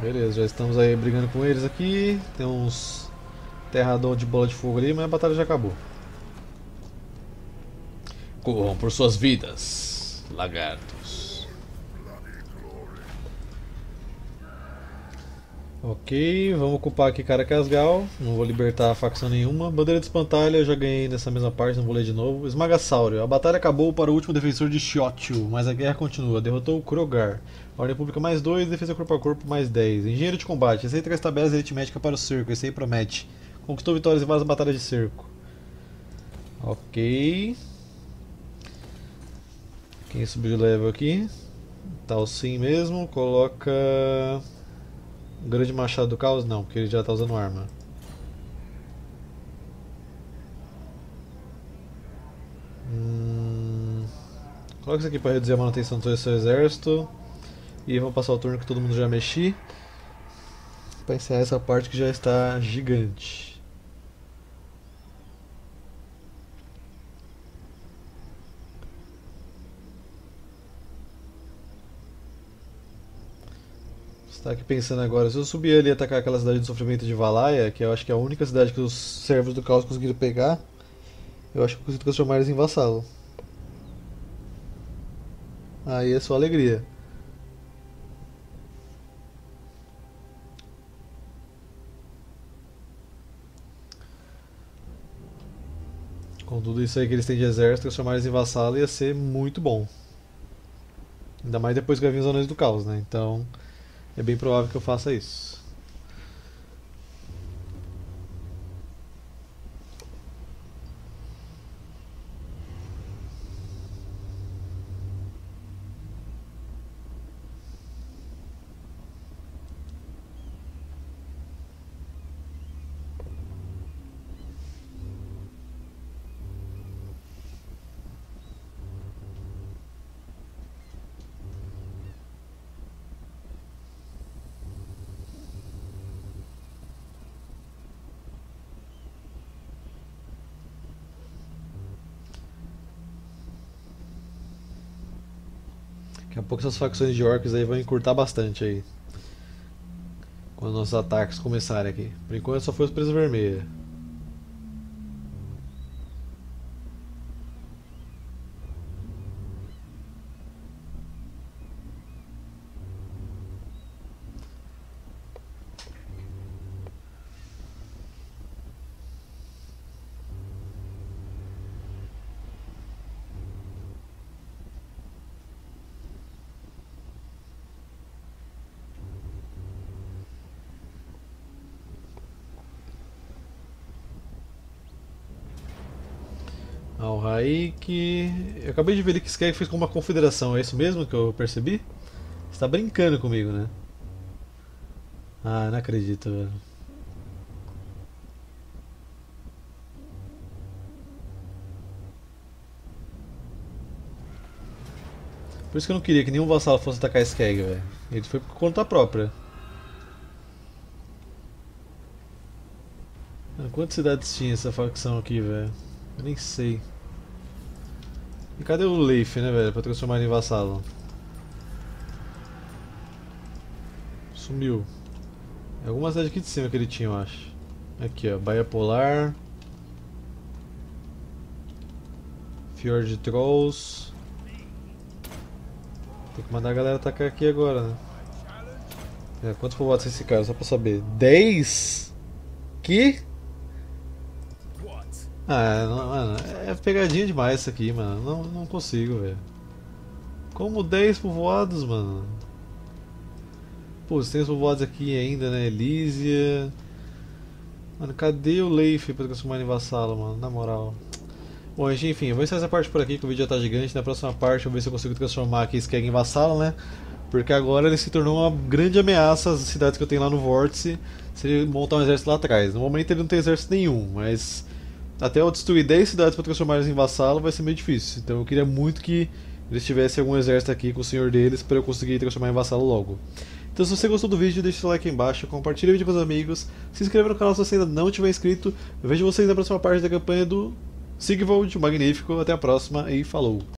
C: Bloody glory!
A: Beleza, já estamos aí brigando com eles aqui. Tem uns terrador de bola de fogo ali, mas a batalha já acabou.
B: Corram por suas vidas, lagartos.
A: Ok, vamos ocupar aqui Caracasgal. Não vou libertar a facção nenhuma. Bandeira de espantalho eu já ganhei nessa mesma parte, não vou ler de novo. Esmagassauro. A batalha acabou para o último defensor de Shotyu, mas a guerra continua. Derrotou o Krogar. Ordem pública mais 2, defesa corpo a corpo mais 10. Engenheiro de combate. Aceita as tabelas aritmética para o cerco. Esse aí promete. Conquistou vitórias em várias batalhas de cerco. Ok. Quem subiu de level aqui? Tá o sim mesmo. Coloca. O grande machado do caos? Não, porque ele já tá usando arma. Hum... Coloca isso aqui para reduzir a manutenção do seu exército. E vamos passar o turno que todo mundo já mexi. Para encerrar essa parte que já está gigante. Tá aqui pensando agora, se eu subir ali e atacar aquela cidade de sofrimento de Valaya, que eu acho que é a única cidade que os servos do caos conseguiram pegar, eu acho que eu consigo transformar eles em vassalo. Aí é só alegria. Com tudo isso aí que eles têm de exército, transformar eles em vassalo ia ser muito bom. Ainda mais depois que vai vir os anões do caos, né? Então é bem provável que eu faça isso. Daqui a pouco essas facções de orcs aí vão encurtar bastante aí. Quando nossos ataques começarem aqui. Por enquanto só foi os presas vermelhas. Alraik. Eu acabei de ver que Skeg fez com uma confederação, é isso mesmo que eu percebi? Você tá brincando comigo, né? Ah, não acredito, velho. Por isso que eu não queria que nenhum vassalo fosse atacar Skeg, velho. Ele foi por conta própria. Ah, Quantas cidades tinha essa facção aqui, velho? Eu nem sei. E cadê o Leif, né, velho? Pra transformar ele em vassalo. Sumiu. É alguma cidade aqui de cima que ele tinha, eu acho. Aqui, ó. Baía Polar. Fjord de Trolls. Tem que mandar a galera atacar aqui agora, né? É, quantos povoados tem esse cara? Só pra saber. 10? Que? Ah, não, mano, é pegadinha demais isso aqui, mano. Não, não consigo, velho. Como 10 povoados, mano? Pô, tem os povoados aqui ainda, né? Elísia. Mano, cadê o Leif pra transformar em vassalo, mano? Na moral. Bom, gente, enfim, eu vou encerrar essa parte por aqui, que o vídeo já tá gigante. Na próxima parte eu vou ver se eu consigo transformar aqui Skeg em vassalo, né? Porque agora ele se tornou uma grande ameaça às cidades que eu tenho lá no Vórtice. Se ele montar um exército lá atrás. No momento ele não tem exército nenhum, mas até eu destruir 10 cidades para transformar eles em vassalo vai ser meio difícil. Então eu queria muito que eles tivessem algum exército aqui com o senhor deles para eu conseguir transformar em vassalo logo. Então se você gostou do vídeo, deixa seu like aí embaixo, compartilha o vídeo com os amigos, se inscreva no canal se você ainda não tiver inscrito. Eu vejo vocês na próxima parte da campanha do Sigvold, Magnífico. Até a próxima e falou!